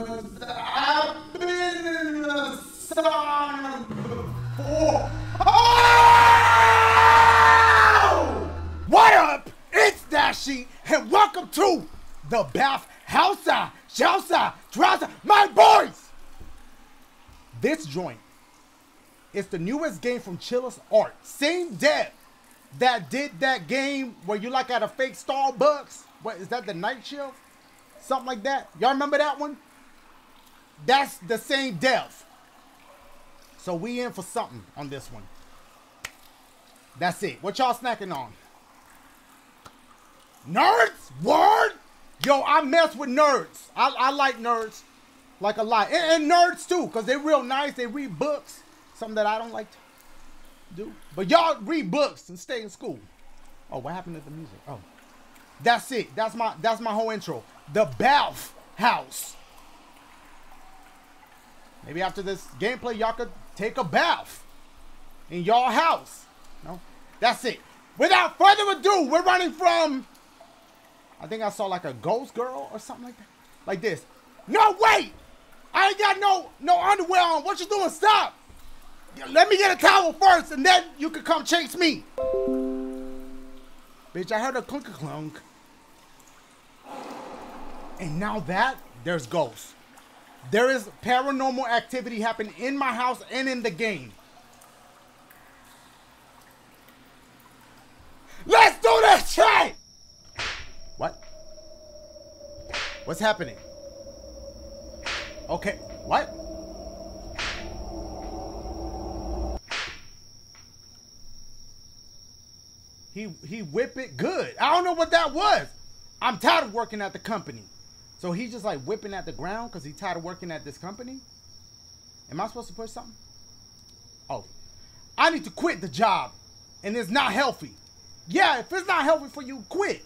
Cause I've been in the before. Oh! What up? It's Dashie, and welcome to the Bath House, Shelsa, Trouser, my boys! This joint is the newest game from Chilla's Art. Same dev that did that game where you like at a fake Starbucks. What is that? The Night Shift? Something like that. Y'all remember that one? That's the same dev. So we in for something on this one. That's it. What y'all snacking on? Nerds? Word? Yo, I mess with nerds. I, I like nerds. Like a lot. And, and nerds too, because they're real nice. They read books. Something that I don't like to do. But y'all read books and stay in school. Oh, what happened to the music? Oh. That's it. That's my that's my whole intro. The Bath House. Maybe after this gameplay, y'all could take a bath in y'all house. No? That's it. Without further ado, we're running from I think I saw like a ghost girl or something like that. Like this. No, wait! I ain't got no no underwear on. What you doing? Stop! Let me get a towel first, and then you can come chase me. Bitch, I heard a clunk a clunk. And now that, there's ghosts. There is paranormal activity happening in my house and in the game. Let's do this shit! What? What's happening? Okay, what? He he whip it good. I don't know what that was. I'm tired of working at the company. So he's just like whipping at the ground because he's tired of working at this company. Am I supposed to push something? Oh. I need to quit the job. And it's not healthy. Yeah, if it's not healthy for you, quit.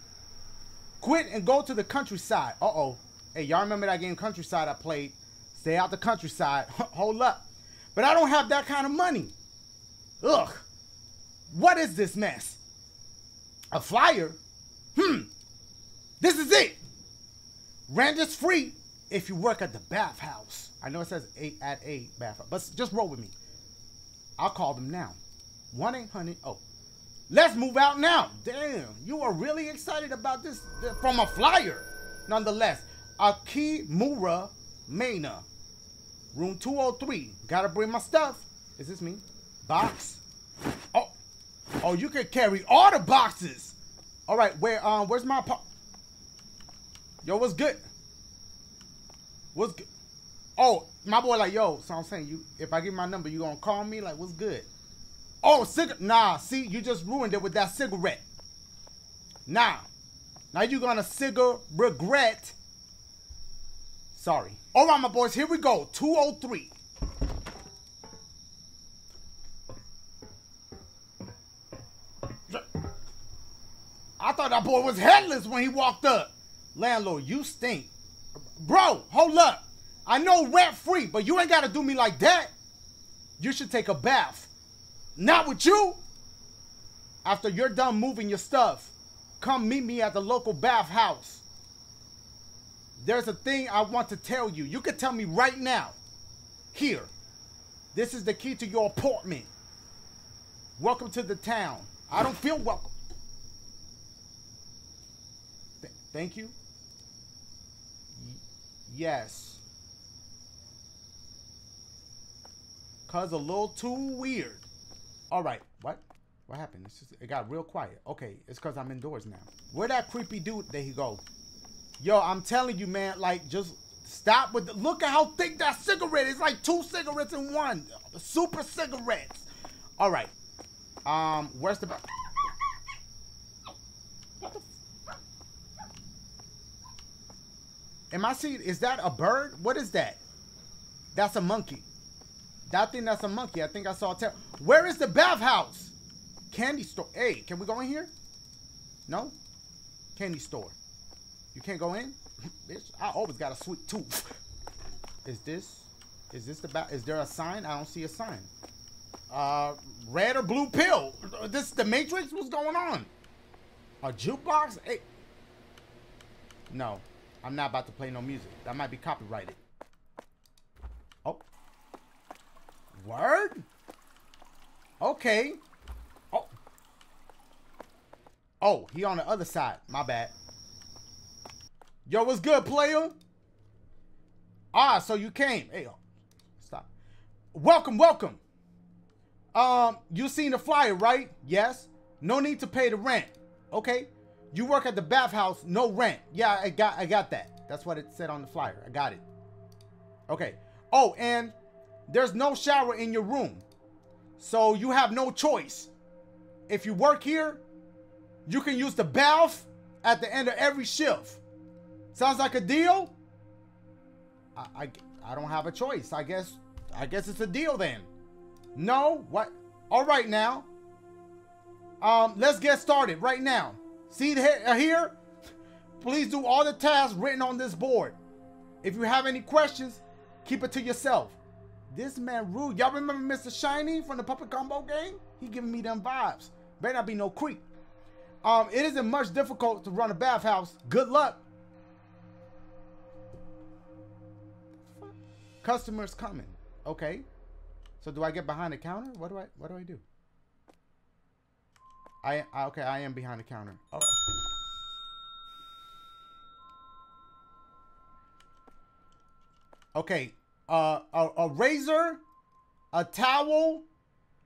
Quit and go to the countryside. Uh-oh. Hey, y'all remember that game Countryside I played? Stay out the countryside. Hold up. But I don't have that kind of money. Ugh. What is this mess? A flyer? Hmm. This is it. Rent is free if you work at the bathhouse. I know it says eight at 8 bathhouse, but just roll with me. I'll call them now. 1 800. Oh. Let's move out now. Damn, you are really excited about this from a flyer. Nonetheless, Akimura Maina, room 203. Gotta bring my stuff. Is this me? Box. Oh, oh, you can carry all the boxes. All right, where um, where's my Yo, what's good? What's good? Oh, my boy, like, yo, so I'm saying, you, if I give my number, you gonna call me? Like, what's good? Oh, cig- nah, see, you just ruined it with that cigarette. Nah. Now you gonna cigar regret. Sorry. All right, my boys, here we go. 203. I thought that boy was headless when he walked up. Landlord, you stink. Bro, hold up. I know rent free, but you ain't gotta do me like that. You should take a bath. Not with you. After you're done moving your stuff, come meet me at the local bath house. There's a thing I want to tell you. You can tell me right now. Here. This is the key to your apartment. Welcome to the town. I don't feel welcome. Th- thank you. Yes. Cause a little too weird. All right. What? What happened? Just, it got real quiet. Okay, it's cause I'm indoors now. Where that creepy dude? There he go. Yo, I'm telling you, man. Like, just stop with. The, look at how thick that cigarette is. Like two cigarettes in one. Super cigarettes. All right. Um, where's the? What the? f- Am I seeing? Is that a bird? What is that? That's a monkey. That thing that's a monkey. I think I saw a tail. Where is the bathhouse? Candy store. Hey, can we go in here? No? Candy store. You can't go in? Bitch, I always got a sweet tooth. Is this? Is this the bath? Is there a sign? I don't see a sign. Uh, red or blue pill? This the Matrix? What's going on? A jukebox? Hey. No, I'm not about to play no music. That might be copyrighted. Oh. Word? Okay. Oh. Oh, he on the other side. My bad. Yo, what's good, player? Ah, so you came. Hey, oh, stop. Welcome, welcome. Um, you seen the flyer, right? Yes. No need to pay the rent. Okay. You work at the bathhouse, no rent. Yeah, I got I got that. That's what it said on the flyer. I got it. Okay. Oh, and there's no shower in your room. So you have no choice. If you work here, you can use the bath at the end of every shift. Sounds like a deal? I, I, I don't have a choice. I guess I guess it's a deal then. No? What? All right now. Um, let's get started right now. See uh, here? Please do all the tasks written on this board. If you have any questions, keep it to yourself. This man rude. Y'all remember Mr. Shiny from the Puppet Combo game? He giving me them vibes. Better not be no creep. Um, it isn't much difficult to run a bathhouse. Good luck. Customers coming. Okay. So do I get behind the counter? What do I what do I do? I, I okay, I am behind the counter. Oh. Okay. Uh a, a razor, a towel,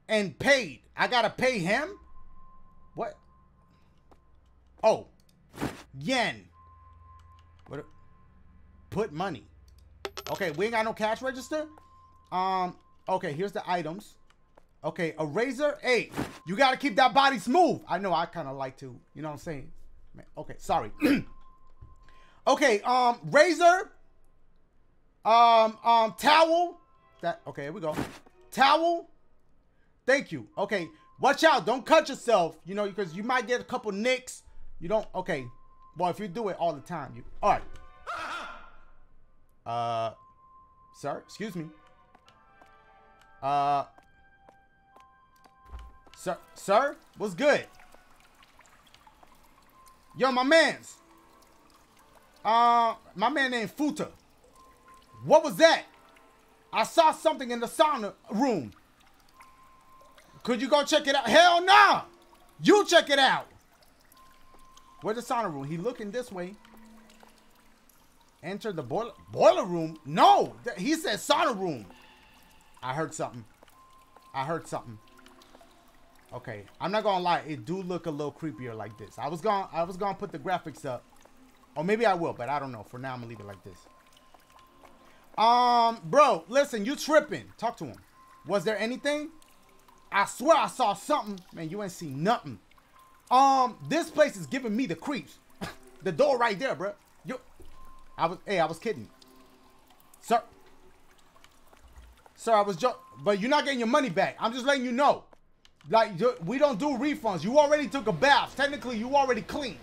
and paid. I gotta pay him? What? Oh. Yen. What put money. Okay, we ain't got no cash register. Um, okay, here's the items. Okay, a razor. Hey, you got to keep that body smooth. I know I kind of like to. You know what I'm saying? Okay, sorry. okay, um, razor. Um, um, towel. That okay, here we go. Towel. Thank you. Okay, watch out. Don't cut yourself. You know, because you might get a couple nicks. You don't. Okay. Well, if you do it all the time, you. All right. Uh, sir, excuse me. Uh, sir, sir, what's good? Yo, my man's. Uh, my man named Futa. What was that? I saw something in the sauna room. Could you go check it out? Hell no! Nah. You check it out. Where's the sauna room? He looking this way. Enter the boiler boiler room. No, he said sauna room. I heard something. I heard something. Okay, I'm not gonna lie. It do look a little creepier like this. I was gonna I was gonna put the graphics up, or maybe I will, but I don't know. For now, I'm gonna leave it like this. Um, bro, listen, you tripping? Talk to him. Was there anything? I swear I saw something. Man, you ain't seen nothing. Um, this place is giving me the creeps. the door right there, bro. You I was, hey, I was kidding. Sir. Sir, I was just, but you're not getting your money back. I'm just letting you know. Like, we don't do refunds. You already took a bath. Technically, you already clean.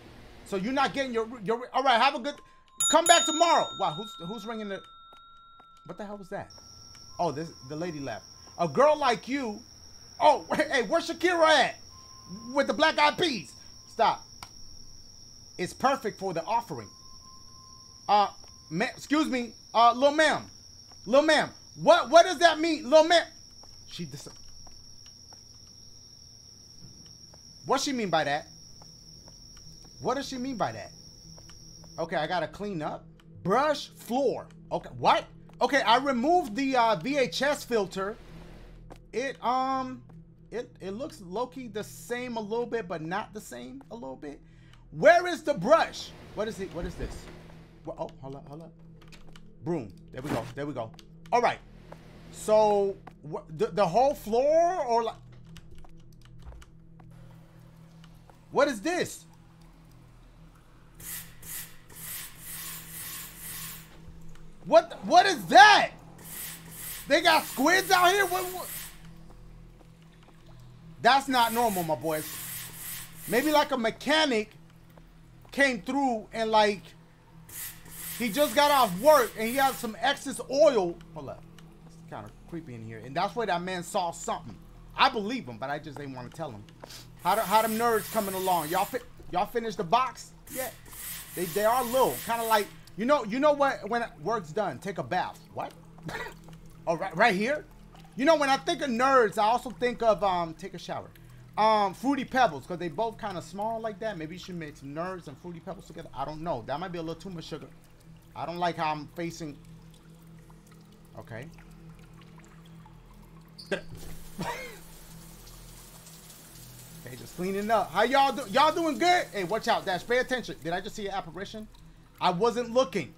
So you're not getting your, your, all right, have a good, come back tomorrow. Wow, who's, who's ringing the, what the hell was that? Oh, this, the lady left. A girl like you, oh, hey, where's Shakira at? With the black eyed peas. Stop. It's perfect for the offering. Uh, ma- excuse me, uh, little ma'am, little ma'am. What what does that mean, little ma'am? She dis- What she mean by that? What does she mean by that? Okay, I gotta clean up. Brush floor. Okay, what? Okay, I removed the uh, VHS filter. It um, it it looks low-key the same a little bit, but not the same a little bit. Where is the brush? What is it? What is this? Oh, hold up, hold up. Broom. There we go. There we go. All right. So the the whole floor or like What is this? What what is that? They got squids out here? What, what? That's not normal, my boys. Maybe like a mechanic came through and like he just got off work and he has some excess oil. Hold up. It's kind of creepy in here. And that's where that man saw something. I believe him, but I just didn't want to tell him. How, the, how them nerds coming along? Y'all fi y'all finished the box? Yeah. They, they are little. Kind of like, you know, you know what? When work's done, take a bath. What? Oh, right, right here? You know, when I think of nerds, I also think of um, take a shower. Um, fruity pebbles, because they both kind of small like that. Maybe you should mix nerds and fruity pebbles together. I don't know. That might be a little too much sugar. I don't like how I'm facing. Okay. okay, just cleaning up. How y'all do? Y'all doing good? Hey, watch out, Dash. Pay attention. Did I just see an apparition? I wasn't looking.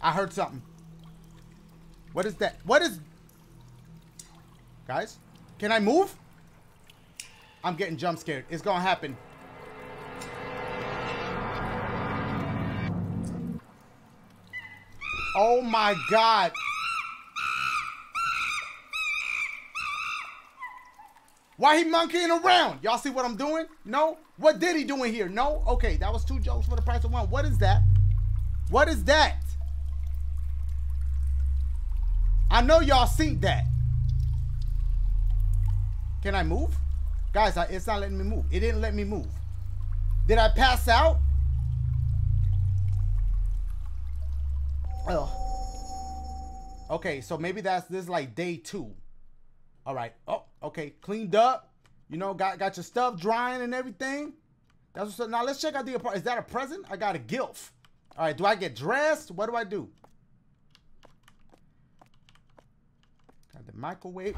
I heard something. What is that? What is... Guys, can I move? I'm getting jump scared. It's gonna happen. Oh my god. Why he monkeying around? Y'all see what I'm doing? No? What did he doing here? No? Okay, that was two jokes for the price of one. What is that? What is that? I know y'all seen that. Can I move? Guys, I, it's not letting me move. It didn't let me move. Did I pass out? Oh. Okay, so maybe that's this is like day two. All right. Oh, okay. Cleaned up. You know, got got your stuff drying and everything. That's what's up. Now let's check out the apartment. Is that a present? I got a gilf. All right. Do I get dressed? What do I do? Got the microwave.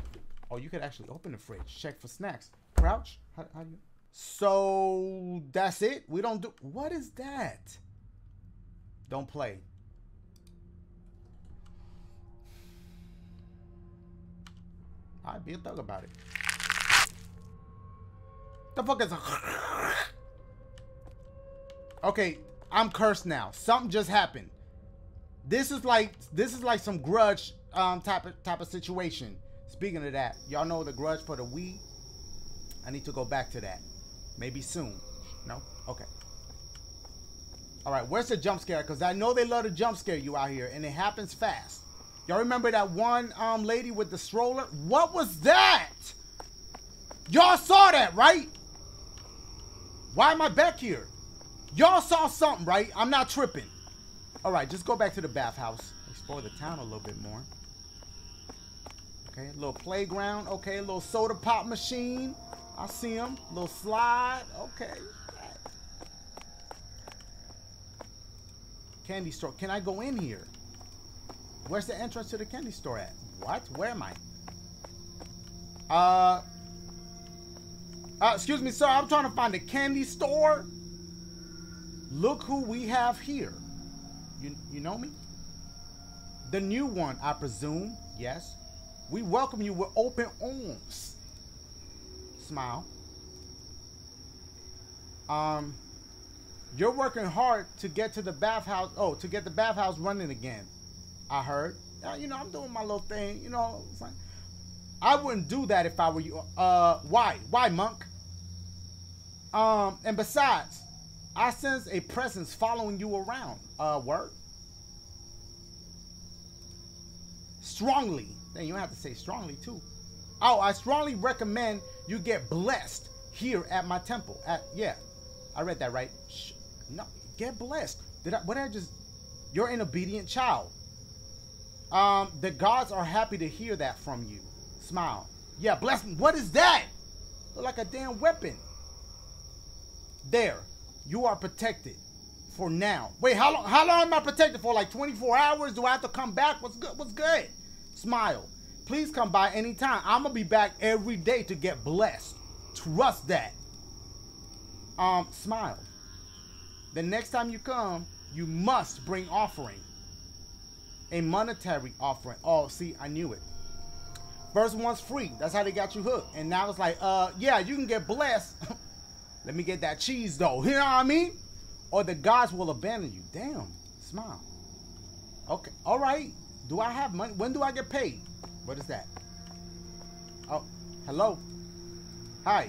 Oh, you could actually open the fridge. Check for snacks. Crouch. How, how you... So that's it. We don't do. What is that? Don't play. I'd be a thug about it. The fuck is a... Okay, I'm cursed now. Something just happened. This is like this is like some grudge um type of type of situation. Speaking of that, y'all know the grudge for the Wii. I need to go back to that. Maybe soon. No? Okay. All right, where's the jump scare? Because I know they love to jump scare you out here, and it happens fast. Y'all remember that one um lady with the stroller? What was that? Y'all saw that, right? Why am I back here? Y'all saw something, right? I'm not tripping. All right, just go back to the bathhouse. Explore the town a little bit more. Okay, little playground. Okay, little soda pop machine. I see him. Little slide. Okay. Candy store. Can I go in here? Where's the entrance to the candy store at? What? Where am I? Uh, uh, excuse me, sir. I'm trying to find a candy store. Look who we have here. You, you know me? The new one, I presume. Yes. We welcome you with open arms. Smile. Um, you're working hard to get to the bathhouse. Oh, to get the bathhouse running again. I heard. Uh, you know, I'm doing my little thing. You know, I wouldn't do that if I were you. Uh, why? Why, monk? Um, and besides, I sense a presence following you around. Uh, word. Strongly. Then you have to say strongly too. Oh, I strongly recommend you get blessed here at my temple. At yeah, I read that right. Shh, no, get blessed. Did I? What did I just? You're an obedient child. Um, the gods are happy to hear that from you. Smile. Yeah, bless me. What is that? Look like a damn weapon. There. You are protected for now. Wait, how long how long am I protected for? Like 24 hours? Do I have to come back? What's good? What's good? Smile. Please come by anytime. I'm gonna be back every day to get blessed. Trust that. Um, smile. The next time you come, you must bring offering a monetary offering. Oh, see, I knew it. First one's free. That's how they got you hooked. And now it's like, uh, yeah, you can get blessed. Let me get that cheese though. You know what I mean? Or the gods will abandon you. Damn. Smile. Okay. All right. Do I have money? When do I get paid? What is that? Oh, hello. Hi.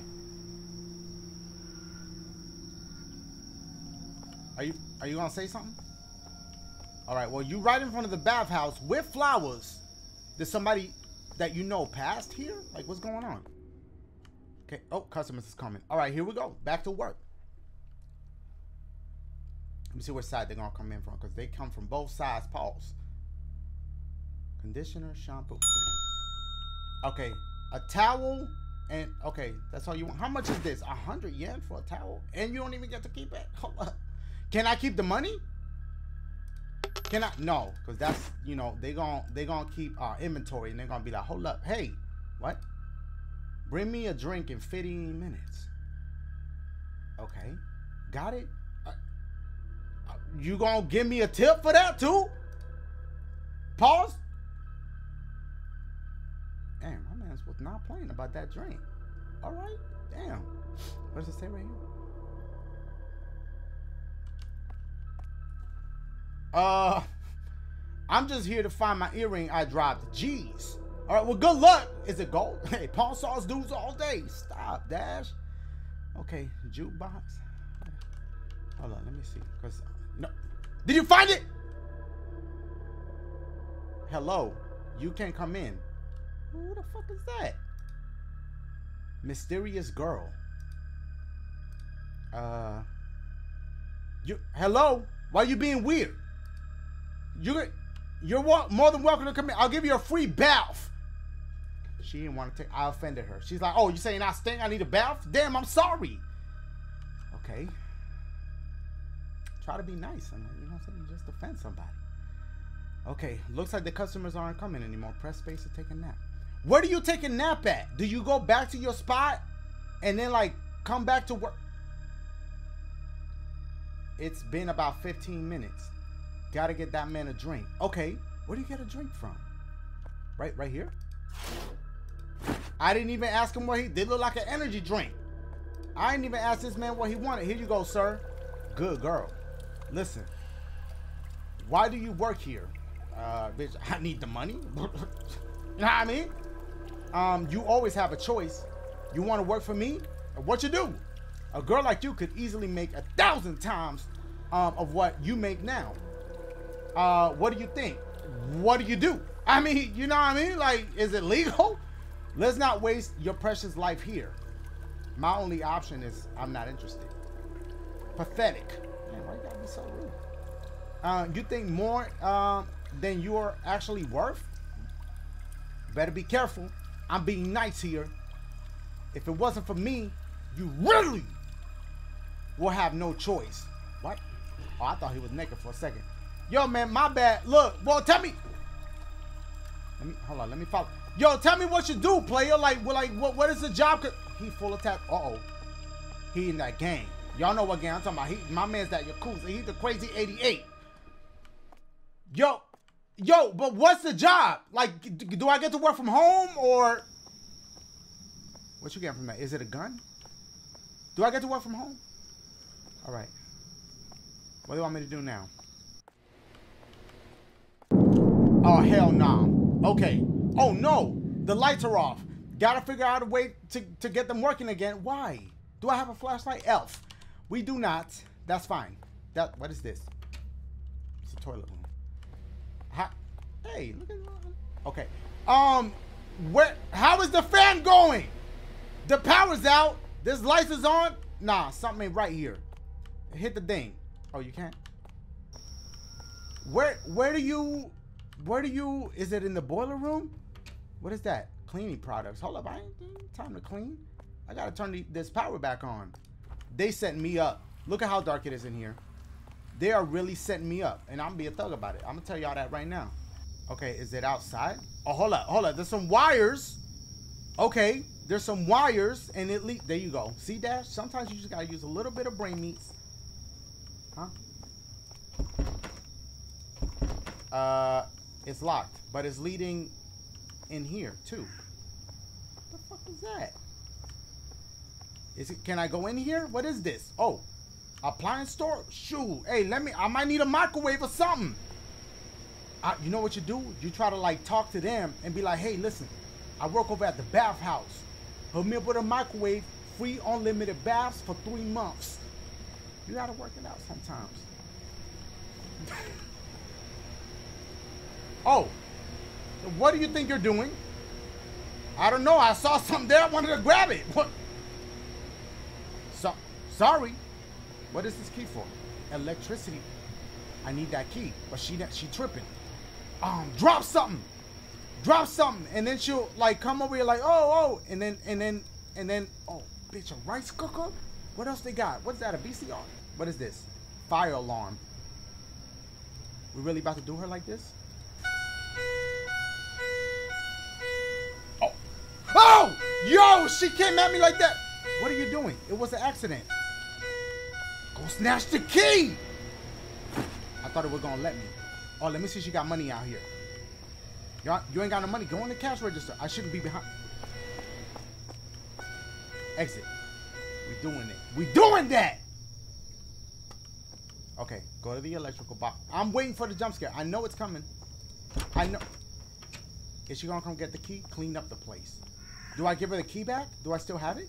Are you are you gonna say something? All right. Well, you right in front of the bathhouse with flowers. Did somebody that you know passed here? Like, what's going on? Okay. Oh, customers is coming. All right, here we go. Back to work. Let me see which side they're gonna come in from, because they come from both sides. Pause. Conditioner, shampoo. Okay, a towel and okay, that's all you want. How much is this? A hundred yen for a towel, and you don't even get to keep it. Hold up. Can I keep the money? Can I? No, because that's you know they gon' they gonna keep our inventory, and they're gonna be like, hold up, hey, what? Bring me a drink in 15 minutes. Okay, got it. Uh, uh, you gonna give me a tip for that too? Pause. Damn, my man's was not playing about that drink. All right, damn. What does it say right here? Uh, I'm just here to find my earring I dropped. Jeez. All right, well, good luck. Is it gold? Hey, Pawn Stars dudes all day. Stop, Dash. Okay, jukebox. Hold on, let me see. Cause no, did you find it? Hello, you can come in. Who the fuck is that? Mysterious girl. Uh, you. Hello, why are you being weird? You, you're more than welcome to come in. I'll give you a free bath. She didn't want to take. I offended her. She's like, "Oh, you saying I stink? I need a bath? Damn, I'm sorry." Okay. Try to be nice. I'm like, you know what I'm saying? You just offend somebody. Okay, looks like the customers aren't coming anymore. Press space to take a nap. Where do you take a nap at? Do you go back to your spot and then like come back to work? It's been about 15 minutes. Gotta get that man a drink. Okay, where do you get a drink from? Right, right here? I didn't even ask him what he did look like an energy drink. I didn't even ask this man what he wanted. Here you go, sir. Good girl. Listen. Why do you work here? Uh, bitch, I need the money. you know what I mean? Um, you always have a choice. You want to work for me? What you do? A girl like you could easily make a thousand times um, of what you make now. Uh, what do you think? What do you do? I mean, you know what I mean? Like, is it legal? Let's not waste your precious life here. My only option is I'm not interested. Pathetic. Man, why you gotta be so rude? Uh, you think more uh, than you're actually worth? Better be careful. I'm being nice here. If it wasn't for me, you really will have no choice. What? Oh, I thought he was naked for a second. Yo, man, my bad. Look, well, tell me. Let me hold on. Let me follow. Yo, tell me what you do, player. Like, well, like, what? What is the job? He full attack. Uh oh. He in that gang. Y'all know what gang I'm talking about. He, my man's that Yakuza. He the crazy 88. Yo, yo, but what's the job? Like, do I get to work from home or? What you get from that? Is it a gun? Do I get to work from home? All right. What do you want me to do now? Oh, hell no. Nah. Okay. Oh, no. The lights are off. Gotta figure out a way to, to get them working again. Why? Do I have a flashlight? Elf. We do not. That's fine. That What is this? It's a toilet room. Ha hey, look at. Okay. Um, where? How is the fan going? The power's out. This lights is on. Nah, something ain't right here. Hit the thing. Oh, you can't. Where? Where do you? Where do you, is it in the boiler room? What is that? Cleaning products. Hold up, I ain't time to clean. I gotta turn the, this power back on. They set me up. Look at how dark it is in here. They are really setting me up. And I'm gonna be a thug about it. I'm gonna tell y'all that right now. Okay, is it outside? Oh, hold up, hold up. There's some wires. Okay, there's some wires and it leak. There you go. See, Dash? Sometimes you just gotta use a little bit of brain meats. Huh? Uh, it's locked, but it's leading in here too. What the fuck is that? Is it? Can I go in here? What is this? Oh, appliance store. Shoot. Hey, let me. I might need a microwave or something. I, you know what you do? You try to like talk to them and be like, hey, listen, I work over at the bathhouse. Hook me up with a microwave, free unlimited baths for three months. You gotta work it out sometimes. Oh, what do you think you're doing? I don't know. I saw something there. I wanted to grab it. What? So, sorry. What is this key for? electricity. I need that key, but she she tripping. Um, drop something, drop something, and then she'll like come over here like oh oh, and then and then and then oh bitch a rice cooker. What else they got? What's that? A VCR? What is this? Fire alarm. We really about to do her like this? Oh, yo, she came at me like that. What are you doing? It was an accident. Go snatch the key. I thought it was gonna let me. Oh, let me see. She got money out here. You, you ain't got no money. Go in the cash register. I shouldn't be behind. Exit. We doing it. We doing that. Okay, go to the electrical box. I'm waiting for the jump scare. I know it's coming. I know. Is she gonna come get the key? Clean up the place. Do I give her the key back? Do I still have it?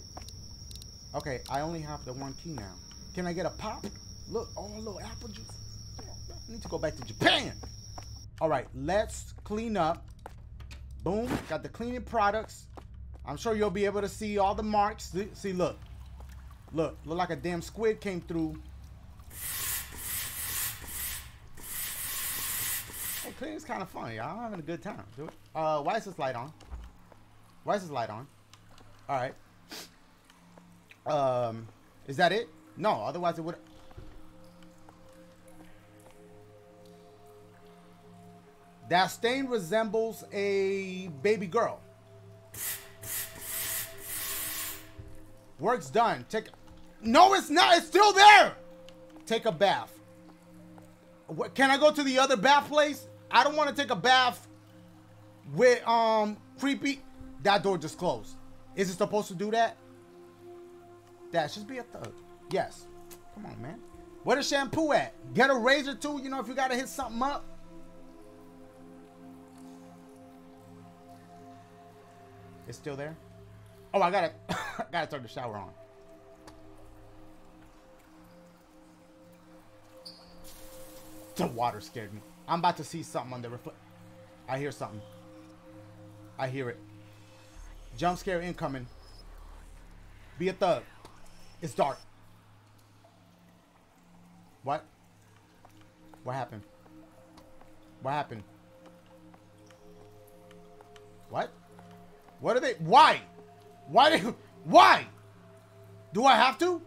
Okay, I only have the one key now. Can I get a pop? Look, oh, little apple juice. I need to go back to Japan. All right, let's clean up. Boom, got the cleaning products. I'm sure you'll be able to see all the marks. See, look. Look, look like a damn squid came through. Hey, cleaning's kind of fun, y'all. I'm having a good time. Uh, why is this light on? Why is this light on? All right. Um, is that it? No, otherwise it would. That stain resembles a baby girl. Work's done. Take. No, it's not. It's still there. Take a bath. What, can I go to the other bath place? I don't want to take a bath with um creepy. That door just closed. Is it supposed to do that? That should be a thug. Yes. Come on, man. Where the shampoo at? Get a razor too, you know, if you gotta hit something up. It's still there? Oh, I gotta, I gotta turn the shower on. The water scared me. I'm about to see something on the reflect. I hear something. I hear it. Jump scare incoming. Be a thug. It's dark. What? What happened? What happened? What? What are they? Why? Why do? Why? Do I have to?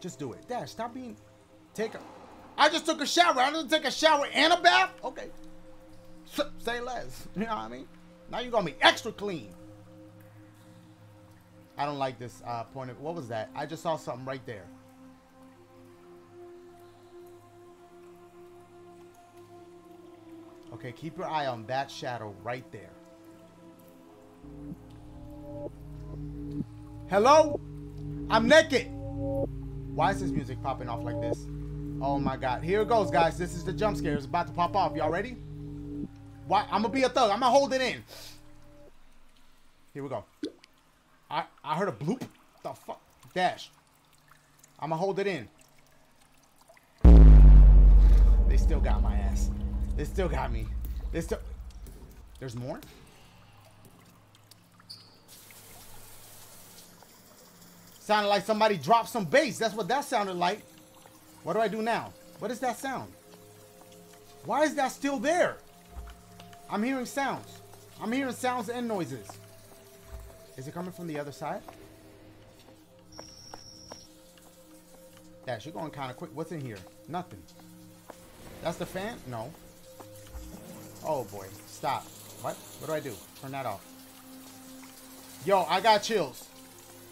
Just do it. Dad, stop being. Take a. I just took a shower. I didn't take a shower and a bath. Okay. Say less. You know what I mean? Now you're gonna be extra clean. I don't like this uh, point of. What was that? I just saw something right there. Okay, keep your eye on that shadow right there. Hello? I'm naked. Why is this music popping off like this? Oh my god. Here it goes, guys. This is the jump scare. It's about to pop off. Y'all ready? Why? I'm gonna be a thug. I'm gonna hold it in. Here we go. I I heard a bloop. The fuck? Dash. I'm gonna hold it in. They still got my ass. They still got me. They still. There's more. Sounded like somebody dropped some bass. That's what that sounded like. What do I do now? What is that sound? Why is that still there? I'm hearing sounds. I'm hearing sounds and noises. Is it coming from the other side? Dash, you're going kind of quick. What's in here? Nothing. That's the fan? No. Oh boy. Stop. What? What do I do? Turn that off. Yo, I got chills.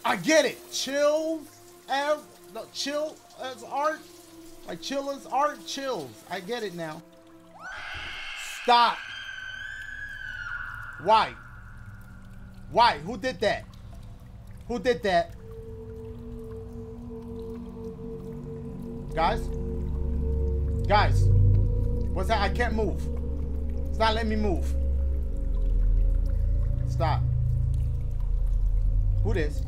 I get it. Chill as no, chill as art. Like chill as art chills. I get it now. Stop. Why? Why? Who did that? Who did that? Guys? Guys. What's that? I can't move. It's not letting me move. Stop. Who this?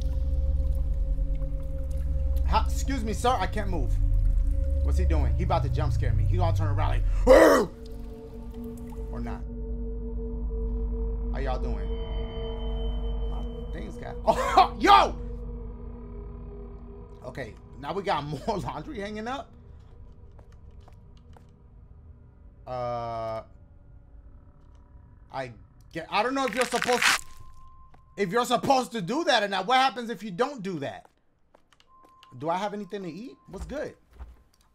How, excuse me, sir. I can't move. What's he doing? He about to jump scare me. He gonna turn around like, or not. How y'all doing? Oh, yo. Okay, now we got more laundry hanging up. Uh, I get. I don't know if you're supposed. To, if you're supposed to do that or not. What happens if you don't do that? Do I have anything to eat? What's good?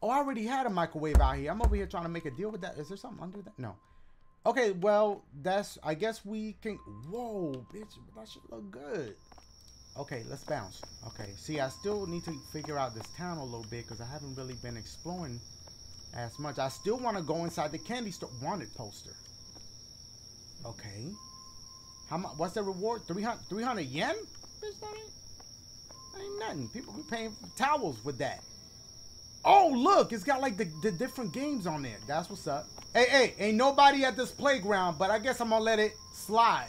Oh, I already had a microwave out here. I'm over here trying to make a deal with that. Is there something under that? No. Okay, well, that's. I guess we can. Whoa, bitch, that should look good. Okay, let's bounce. Okay, see, I still need to figure out this town a little bit because I haven't really been exploring as much. I still want to go inside the candy store. Wanted poster. Okay. How much? What's the reward? 300, 300 yen? Bitch, that ain't, ain't nothing. People be paying for towels with that. Oh, look, it's got like the, the different games on there. That's what's up. Hey, hey, ain't nobody at this playground, but I guess I'm gonna let it slide.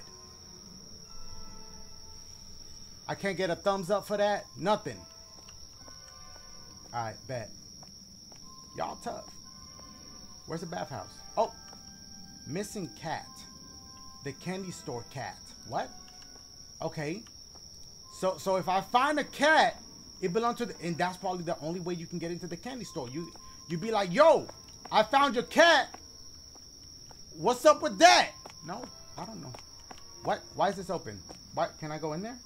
I can't get a thumbs up for that. Nothing. All right, bet. Y'all tough. Where's the bathhouse? Oh, missing cat. The candy store cat. What? Okay. So, so if I find a cat, it belongs to the, and that's probably the only way you can get into the candy store. You, you be like, yo, I found your cat. What's up with that? No, I don't know. What? Why is this open? Why Can I go in there?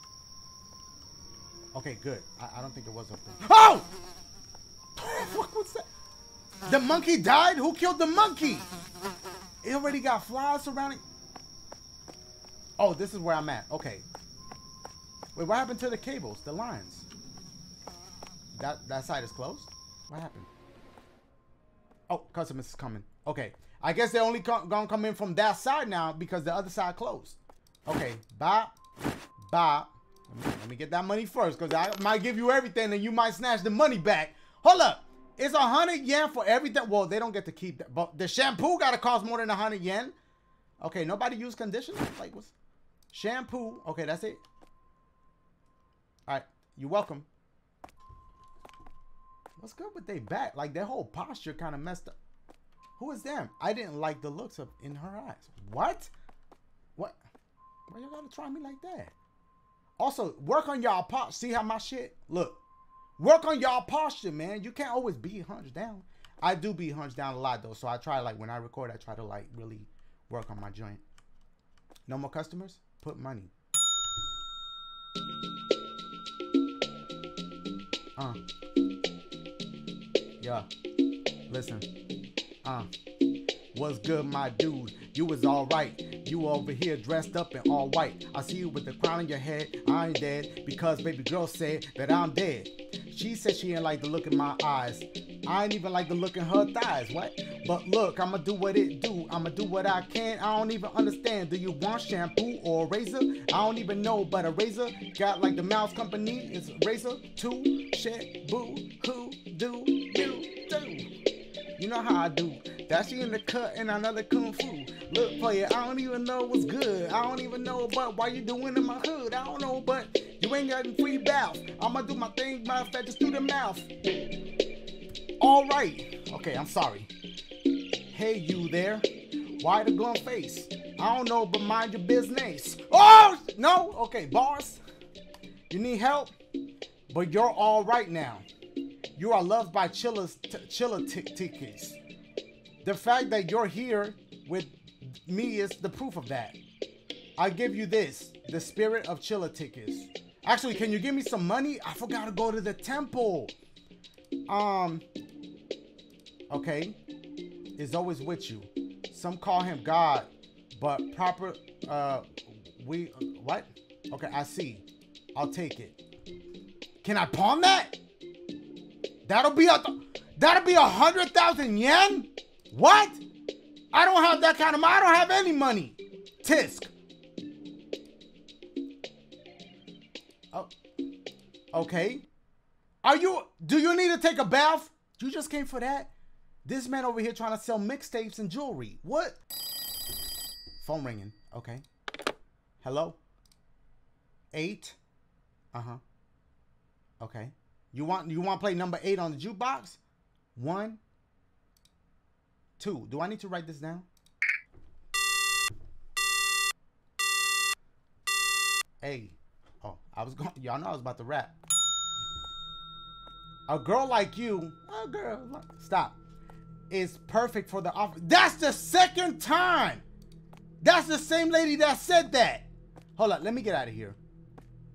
Okay, good. I, I don't think it was open. Oh! what was that? The monkey died? Who killed the monkey? It already got flies surrounding. Oh, this is where I'm at. Okay. Wait, what happened to the cables? The lines? That that side is closed? What happened? Oh, customers is coming. Okay. I guess they're only gonna come in from that side now because the other side closed. Okay. Bop. Bop. Let me, get that money first because I might give you everything and you might snatch the money back. Hold up. It's a hundred yen for everything. Well, they don't get to keep that. But the shampoo gotta cost more than a hundred yen. Okay, nobody use conditioner? Like what's shampoo? Okay, that's it. Alright, you're welcome. What's good with their back? Like their whole posture kind of messed up. Who is them? I didn't like the looks of in her eyes. What? What? Why you gotta try me like that? Also, work on y'all posture. See how my shit look. Work on y'all posture, man. You can't always be hunched down. I do be hunched down a lot though, so I try like when I record, I try to like really work on my joint. No more customers? Put money. Uh. Yeah. Listen. Uh. What's good, my dude? You was alright. You over here dressed up in all white. I see you with the crown on your head. I ain't dead because baby girl said that I'm dead. She said she ain't like the look in my eyes. I ain't even like the look in her thighs. What? But look, I'ma do what it do. I'ma do what I can. I don't even understand. Do you want shampoo or razor? I don't even know, but a razor got like the mouse company. It's razor two shampoo. Who do? You know how I do. That she in the cut and another kung fu. Look, player, I don't even know what's good. I don't even know but why you doing in my hood. I don't know, but you ain't getting free bath. I'ma do my thing, my fat just through the mouth. All right. Okay, I'm sorry. Hey, you there? Why the glum face? I don't know, but mind your business. Oh no. Okay, boss. You need help, but you're all right now. You are loved by chiller tickets. The fact that you're here with me is the proof of that. I give you this, the spirit of chiller tickets. Actually, can you give me some money? I forgot to go to the temple. Um, okay, is always with you. Some call him God, but proper, uh, we, what? Okay, I see. I'll take it. Can I pawn that? That'll be a, that'll be a hundred thousand yen? What? I don't have that kind of money. I don't have any money. Tisk. Oh, okay. Are you, do you need to take a bath? You just came for that? This man over here trying to sell mixtapes and jewelry. What? Phone ringing. Okay. Hello? Eight? Uh-huh. Okay. You want you want to play number eight on the jukebox? One, Two. Do I need to write this down? Hey. Oh, I was going. Y'all know I was about to rap. A girl like you. A girl. Stop. is perfect for the office. That's the second time. That's the same lady that said that. Hold on, let me get out of here.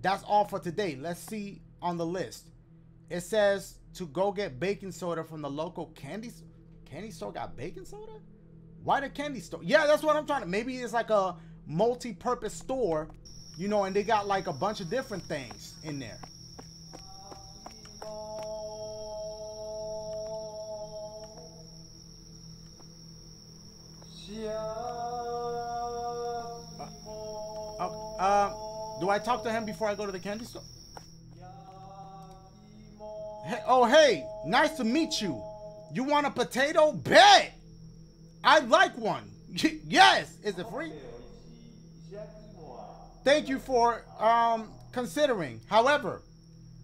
That's all for today. Let's see on the list. It says to go get baking soda from the local candy candy store. Got baking soda? Why the candy store? Yeah, that's what I'm trying to. Maybe it's like a multi-purpose store, you know, and they got like a bunch of different things in there. Uh, uh, do I talk to him before I go to the candy store? Hey, oh, hey, nice to meet you. You want a potato? Bet! I'd like one. yes! Is it free? Thank you for um, considering. However,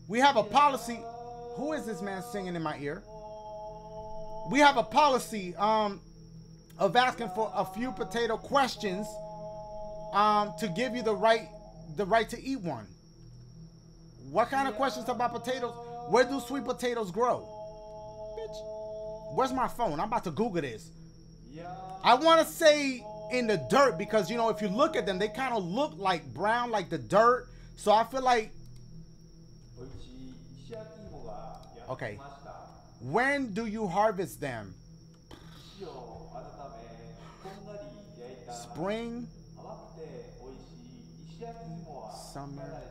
we have a policy. Who is this man singing in my ear? We have a policy um, of asking for a few potato questions um, to give you the right the right to eat one. What kind of questions about potatoes? Where do sweet potatoes grow? Bitch, where's my phone? I'm about to Google this. I want to say in the dirt because, you know, if you look at them, they kind of look like brown, like the dirt. So I feel like. Okay. When do you harvest them? Spring, summer,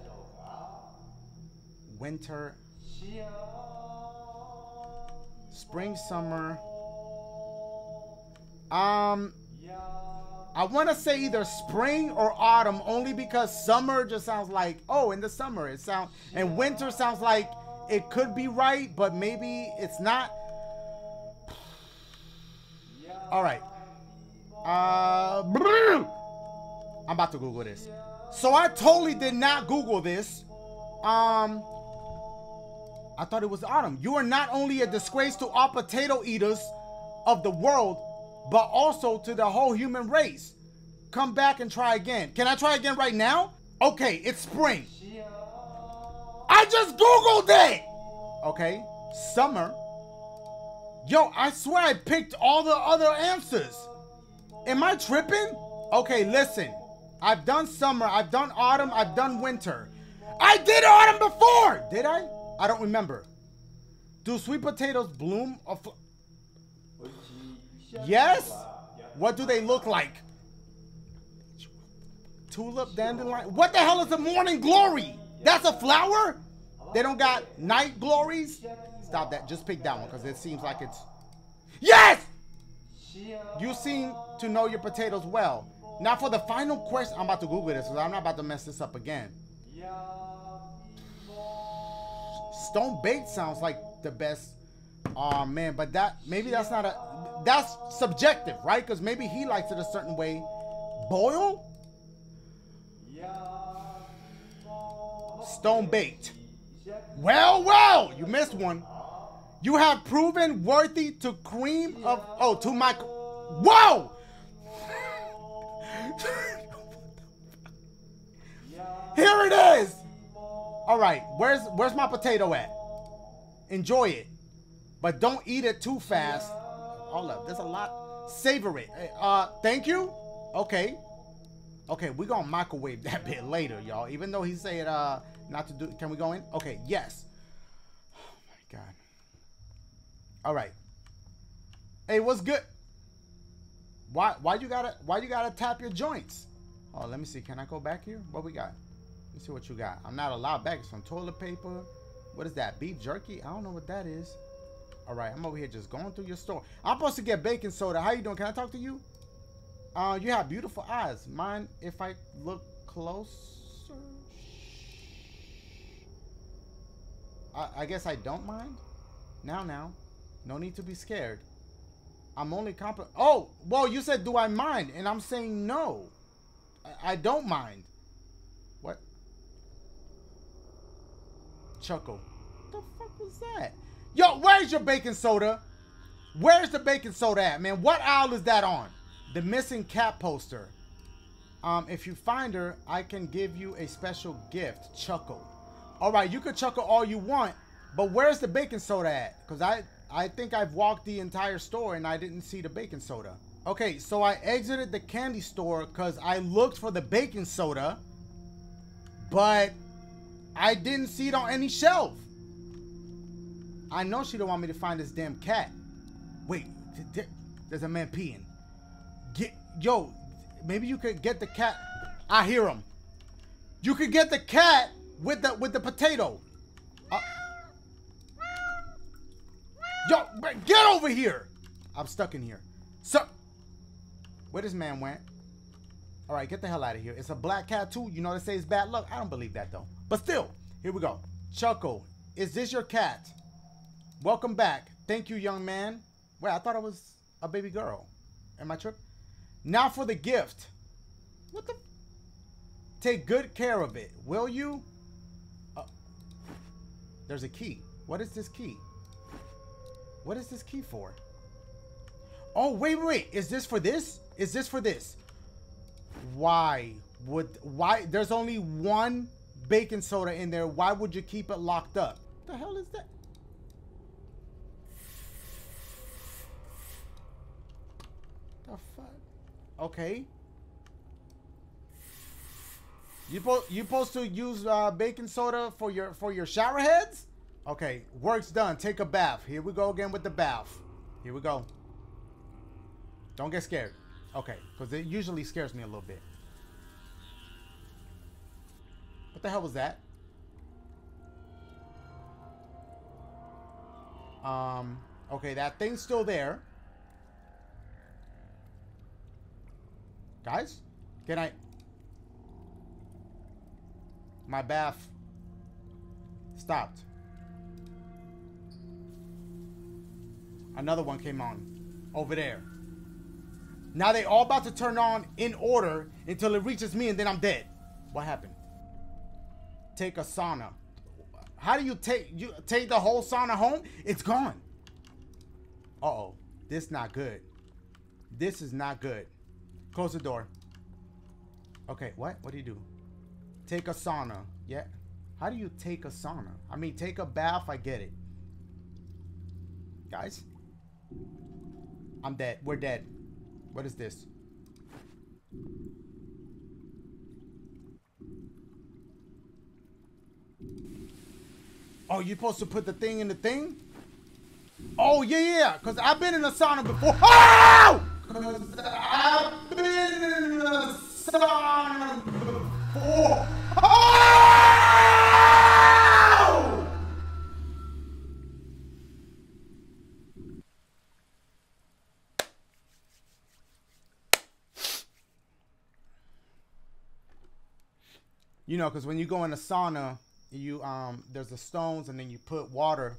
winter, spring, summer. Um, I want to say either spring or autumn, only because summer just sounds like oh, in the summer it sounds, and winter sounds like it could be right, but maybe it's not. All right. Uh, I'm about to Google this. So I totally did not Google this. Um, I thought it was autumn. You are not only a disgrace to all potato eaters of the world, but also to the whole human race. Come back and try again. Can I try again right now? Okay, it's spring. I just Googled it! Okay, summer. Yo, I swear I picked all the other answers. Am I tripping? Okay, listen. I've done summer, I've done autumn, I've done winter. I did autumn before! Did I? I don't remember. Do sweet potatoes bloom? Yes? What do they look like? Tulip, dandelion. What the hell is a morning glory? That's a flower? They don't got night glories? Stop that. Just pick that one because it seems like it's. Yes! You seem to know your potatoes well. Now for the final question, I'm about to Google this because I'm not about to mess this up again. Stone baked sounds like the best. Oh man, but that maybe that's not a that's subjective, right? Because maybe he likes it a certain way. Boil? Stone baked. Well, well, you missed one. You have proven worthy to cream of oh to my whoa. Here it is. All right, where's where's my potato at? Enjoy it, but don't eat it too fast hold up. There's a lot. Savor it. Uh, thank you. Okay. Okay, we're gonna microwave that bit later, y'all. Even though he said uh not to do can we go in? Okay, yes. Oh my god. Alright. Hey, what's good? Why why you gotta why you gotta tap your joints? Oh, let me see. Can I go back here? What we got? Let's see what you got. I'm not allowed back. Some toilet paper. What is that? Beef jerky? I don't know what that is. All right, I'm over here just going through your store. I'm supposed to get baking soda. How you doing? Can I talk to you? Uh, you have beautiful eyes. Mind if I look closer? I, I guess I don't mind. Now, now. No need to be scared. I'm only comp. Oh, well, you said, do I mind? And I'm saying no. I, I don't mind. Chuckle. What the fuck was that? Yo, where's your baking soda? Where's the baking soda at, man? What aisle is that on? The missing cat poster. Um, if you find her, I can give you a special gift. Chuckle. All right, you can chuckle all you want, but where's the baking soda at? Because I I think I've walked the entire store and I didn't see the baking soda. Okay, so I exited the candy store because I looked for the baking soda, but I didn't see it on any shelf. I know she don't want me to find this damn cat. Wait, there's a man peeing. Get, yo, maybe you could get the cat. I hear him. You could get the cat with the with the potato. Uh, yo, get over here. I'm stuck in here. So, where this man went? All right, get the hell out of here. It's a black cat too. You know they say it's bad luck. I don't believe that though. But still, here we go. Chuckle, is this your cat? Welcome back. Thank you, young man. Wait, I thought I was a baby girl. Am I tripping? Now for the gift. What the? Take good care of it, will you? Uh, there's a key. What is this key? What is this key for? Oh, wait, wait. Is this for this? Is this for this? Why would, why, there's only one baking soda in there. Why would you keep it locked up? What the hell is that? The fuck? Okay. You po you supposed to use uh, baking soda for your for your shower heads? Okay, work's done. Take a bath. Here we go again with the bath. Here we go. Don't get scared. Okay, because it usually scares me a little bit. What the hell was that? Um, okay, that thing's still there. Guys, can I... My bath stopped. Another one came on over there. Now they all about to turn on in order until it reaches me and then I'm dead. What happened? Take a sauna. How do you take you take the whole sauna home? It's gone. Uh oh. This not good. This is not good. Close the door. Okay, what? What do you do? Take a sauna. Yeah. How do you take a sauna? I mean, take a bath, I get it. Guys? I'm dead. We're dead. What is this? Oh, you supposed to put the thing in the thing? Oh, yeah, yeah. Because I've been in a sauna before. Oh! Because I've been in a sauna before. Oh! You know, because when you go in a sauna, you um there's the stones and then you put water,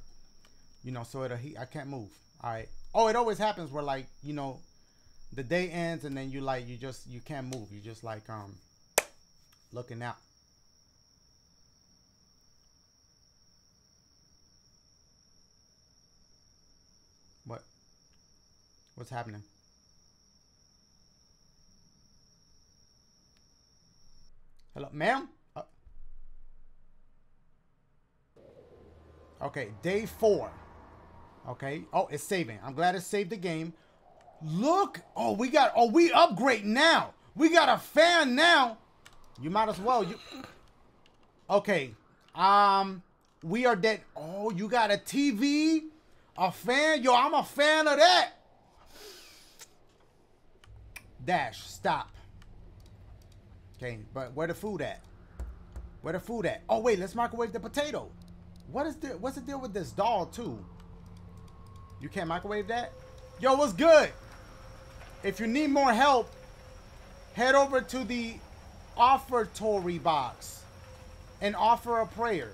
you know, so it'll heat. I can't move. All right. Oh, it always happens where like you know, the day ends and then you like you just you can't move. You just like um looking out. What? What's happening? Hello, ma'am? Okay, day four. Okay. Oh, it's saving. I'm glad it saved the game. Look. Oh, we got. Oh, we upgrade now. We got a fan now. You might as well. You. Okay. Um, we are dead. Oh, you got a TV, a fan. Yo, I'm a fan of that. Dash. Stop. Okay, but where the food at? Where the food at? Oh wait, let's microwave the potato. What is the what's the deal with this doll too? You can't microwave that? Yo, what's good? If you need more help, head over to the offertory box and offer a prayer.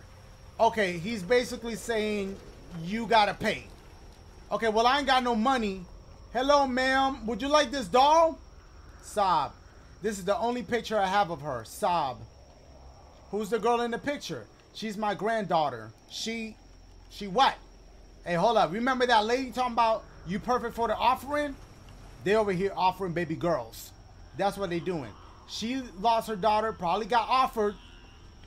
Okay, he's basically saying you gotta pay. Okay, well I ain't got no money. Hello, ma'am. Would you like this doll? Sob. This is the only picture I have of her. Sob. Who's the girl in the picture? She's my granddaughter. She, she what? Hey, hold up. Remember that lady talking about you perfect for the offering? They over here offering baby girls. That's what they doing. She lost her daughter, probably got offered,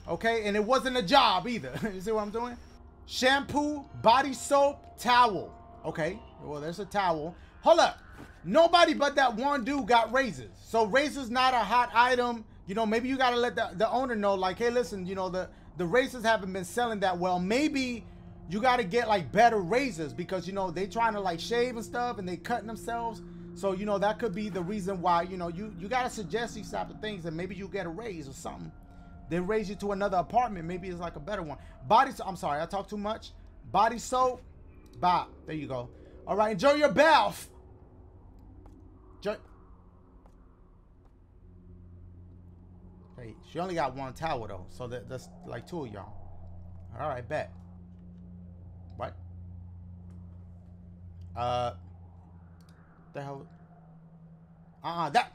okay? And it wasn't a job either. you see what I'm doing? Shampoo, body soap, towel, Okay, well, there's a towel. Hold up. Nobody but that one dude got raises. So raises not a hot item. You know, maybe you got to let the, the owner know, like, hey, listen, you know, the, the razors haven't been selling that well. Maybe you got to get, like, better razors because, you know, they trying to, like, shave and stuff and they cutting themselves. So, you know, that could be the reason why, you know, you, you got to suggest these type of things and maybe you get a raise or something. They raise you to another apartment. Maybe it's like a better one. Body, I'm sorry, I talk too much. Body soap, bop. There you go. All right, enjoy your bath. Enjoy. Hey, she only got one towel though, so that, that's like two of y'all. All right, bet. What? Uh, the hell? Uh, uh that.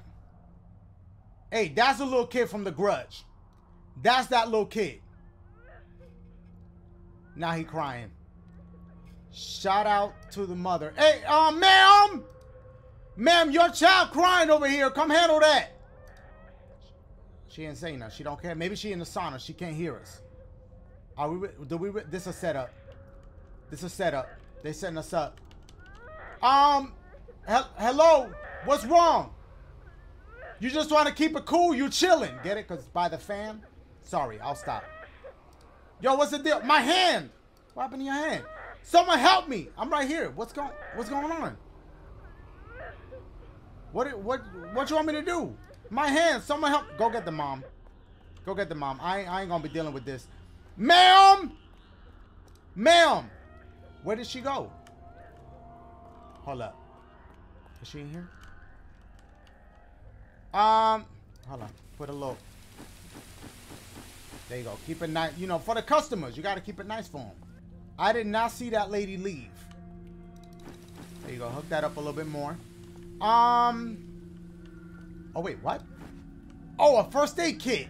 Hey, that's a little kid from The Grudge. That's that little kid. Now he crying. Shout out to the mother. Hey, uh, ma'am! Ma'am, your child crying over here. Come handle that. She ain't saying nothing. She don't care. Maybe she in the sauna. She can't hear us. Are we? Do we? This is a setup. This is a setup. They setting us up. Um, he hello. What's wrong? You just want to keep it cool. You chilling. Get it? Cause by the fan. Sorry, I'll stop. Yo, what's the deal? My hand. What happened to your hand? Someone help me. I'm right here. What's going What's going on? What what what you want me to do? My hand. Someone help. Go get the mom. Go get the mom. I, I ain't gonna be dealing with this. Ma'am! Ma'am! Where did she go? Hold up. Is she in here? Um, hold on. Put a little. There you go. Keep it nice. You know, for the customers, you got to keep it nice for them. I did not see that lady leave. There you go. Hook that up a little bit more. Um. Oh, wait. What? Oh, a first aid kit.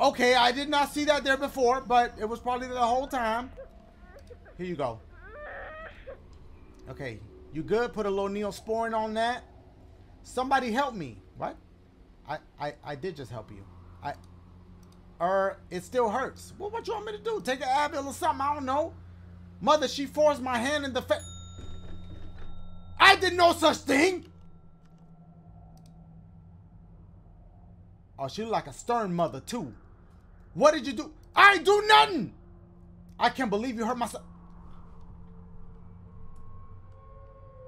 Okay, I did not see that there before, but it was probably the whole time. Here you go. Okay. You good? Put a little neosporin on that. Somebody help me. What? I, I, I did just help you. I, er, it still hurts. Well, what you want me to do? Take an Advil or something? I don't know. Mother, she forced my hand in the face. I did no such thing. Oh, she like a stern mother too. What did you do? I ain't do nothing. I can't believe you hurt myself.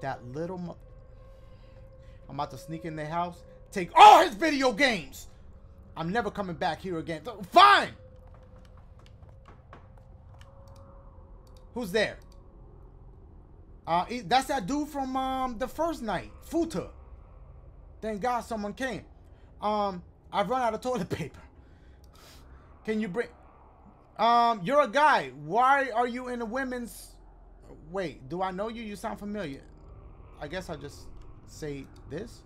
That little mother. I'm about to sneak in their house, take all his video games. I'm never coming back here again. Fine. Who's there? Uh, that's that dude from um, the first night, Futa. Thank God someone came. Um, I've run out of toilet paper. Can you bring? Um, you're a guy. Why are you in a women's? Wait, do I know you? You sound familiar. I guess I'll just say this.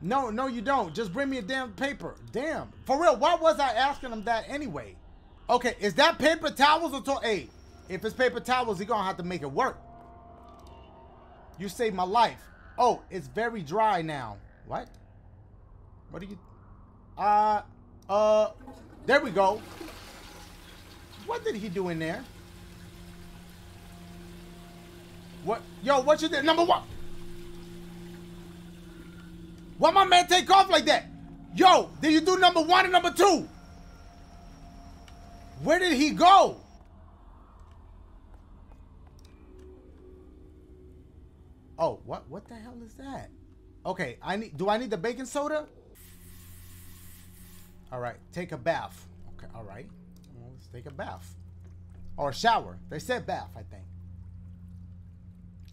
No, no, you don't. Just bring me a damn paper. Damn. For real, why was I asking him that anyway? Okay, is that paper towels or to Hey, if it's paper towels, he gonna have to make it work. You saved my life. Oh, it's very dry now. What? What are you... Uh, uh, there we go. What did he do in there? What? Yo, what you did? Number one. Why my man take off like that? Yo, did you do number one and number two? Where did he go? Oh, what what the hell is that? Okay, I need do I need the baking soda? All right, take a bath. Okay, all right. Well, let's take a bath. Or a shower. They said bath, I think.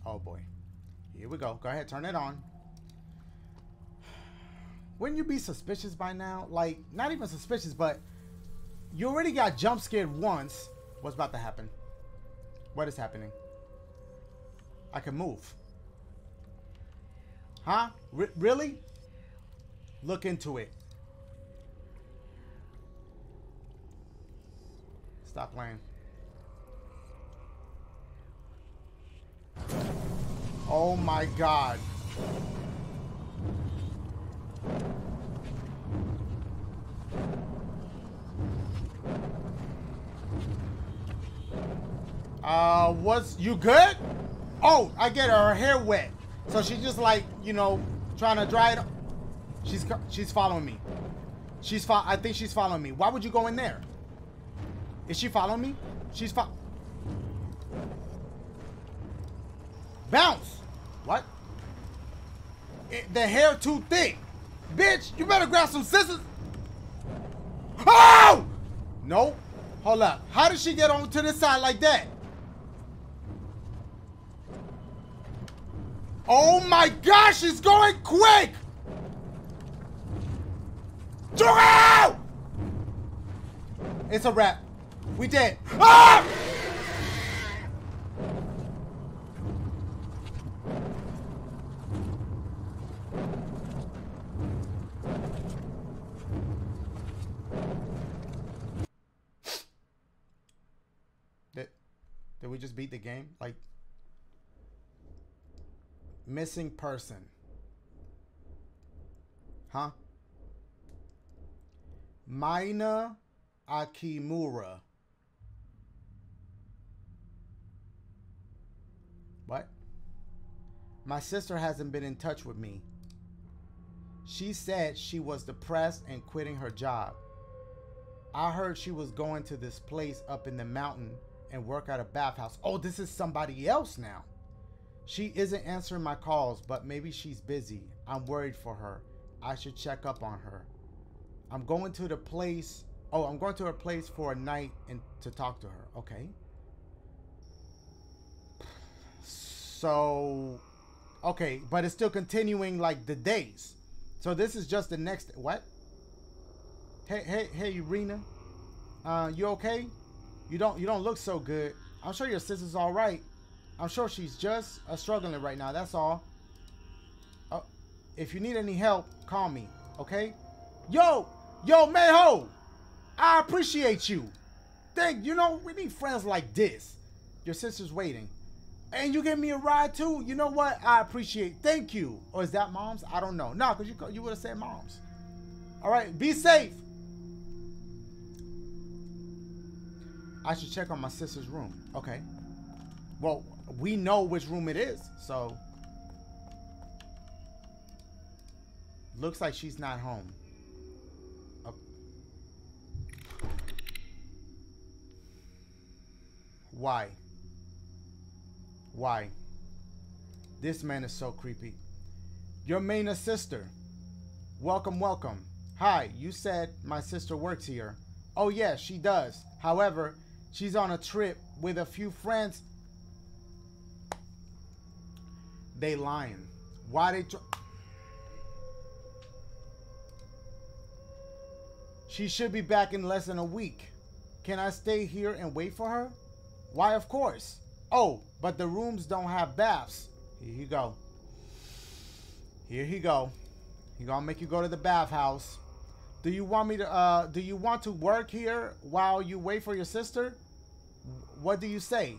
Oh boy. Here we go. Go ahead, turn it on. Wouldn't you be suspicious by now? Like, not even suspicious, but you already got jump scared once. What's about to happen? What is happening? I can move. Huh? R really? Look into it. Stop playing. Oh my god. Uh, what's you good? Oh, I get her, her hair wet. So she's just like, you know, trying to dry it. She's she's following me. She's fo I think she's following me. Why would you go in there? Is she following me? She's fo- Bounce! What? It, the hair too thick. Bitch, you better grab some scissors. Oh! Nope. Hold up. How did she get on to this side like that? Oh my gosh, she's going quick! It's a wrap. We dead. Ah! Did, did we just beat the game? Like, missing person. Huh? Mina Akimura. What? My sister hasn't been in touch with me. She said she was depressed and quitting her job. I heard she was going to this place up in the mountain and work at a bathhouse. Oh, this is somebody else now. She isn't answering my calls, but maybe she's busy. I'm worried for her. I should check up on her. I'm going to the place. Oh, I'm going to her place for a night and to talk to her. Okay. So, okay, but it's still continuing like the days. So this is just the next. What? Hey, hey, hey, Rena. Uh, you okay? You don't, you don't look so good. I'm sure your sister's all right. I'm sure she's just uh, struggling right now. That's all. Uh, if you need any help, call me. Okay? Yo, yo, Mayho. I appreciate you. Thank you. Know we need friends like this. Your sister's waiting, and you give me a ride too. You know what? I appreciate. Thank you. Or is that mom's? I don't know. No, because you you would have said mom's. All right. Be safe. I should check on my sister's room. Okay. Well, we know which room it is, so. Looks like she's not home. Oh. Why? Why? This man is so creepy. Your Maina sister. Welcome, welcome. Hi, you said my sister works here. Oh, yes, yeah, she does. However, she's on a trip with a few friends they lying. Why they? She should be back in less than a week. Can I stay here and wait for her? Why, of course. Oh, but the rooms don't have baths. Here you go. Here he go. He gonna make you go to the bathhouse. Do you want me to? Uh, do you want to work here while you wait for your sister? What do you say?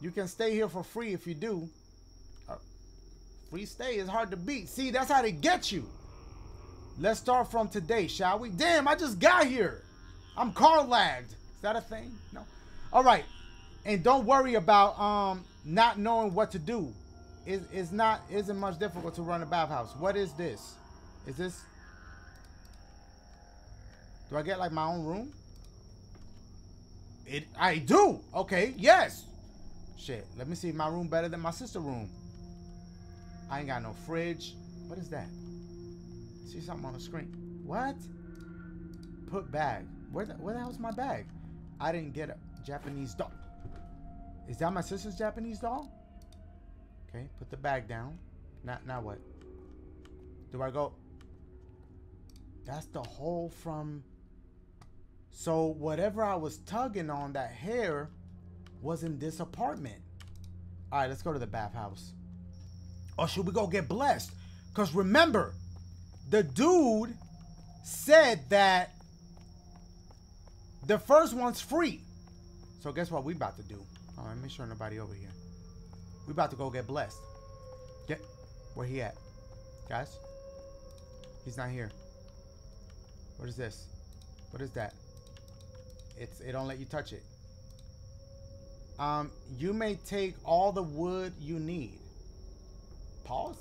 You can stay here for free if you do. Free stay is hard to beat. See, that's how they get you. Let's start from today, shall we? Damn, I just got here. I'm car lagged. Is that a thing? No. All right. And don't worry about um not knowing what to do. It, it's not isn't much difficult to run a bathhouse. What is this? Is this Do I get like my own room? It I do. Okay, yes. Shit. Let me see my room better than my sister room. I ain't got no fridge. What is that? See something on the screen. What? Put bag. Where the, where the hell's my bag? I didn't get a Japanese doll. Is that my sister's Japanese doll? Okay, put the bag down. Now, now what? Do I go? That's the hole from... So whatever I was tugging on, that hair, was in this apartment. All right, let's go to the bathhouse. Or should we go get blessed? Because remember, the dude said that the first one's free. So guess what we about to do? All right, make sure nobody over here. We about to go get blessed. Get where he at? Guys? He's not here. What is this? What is that? It's it don't let you touch it. Um, you may take all the wood you need. Pause.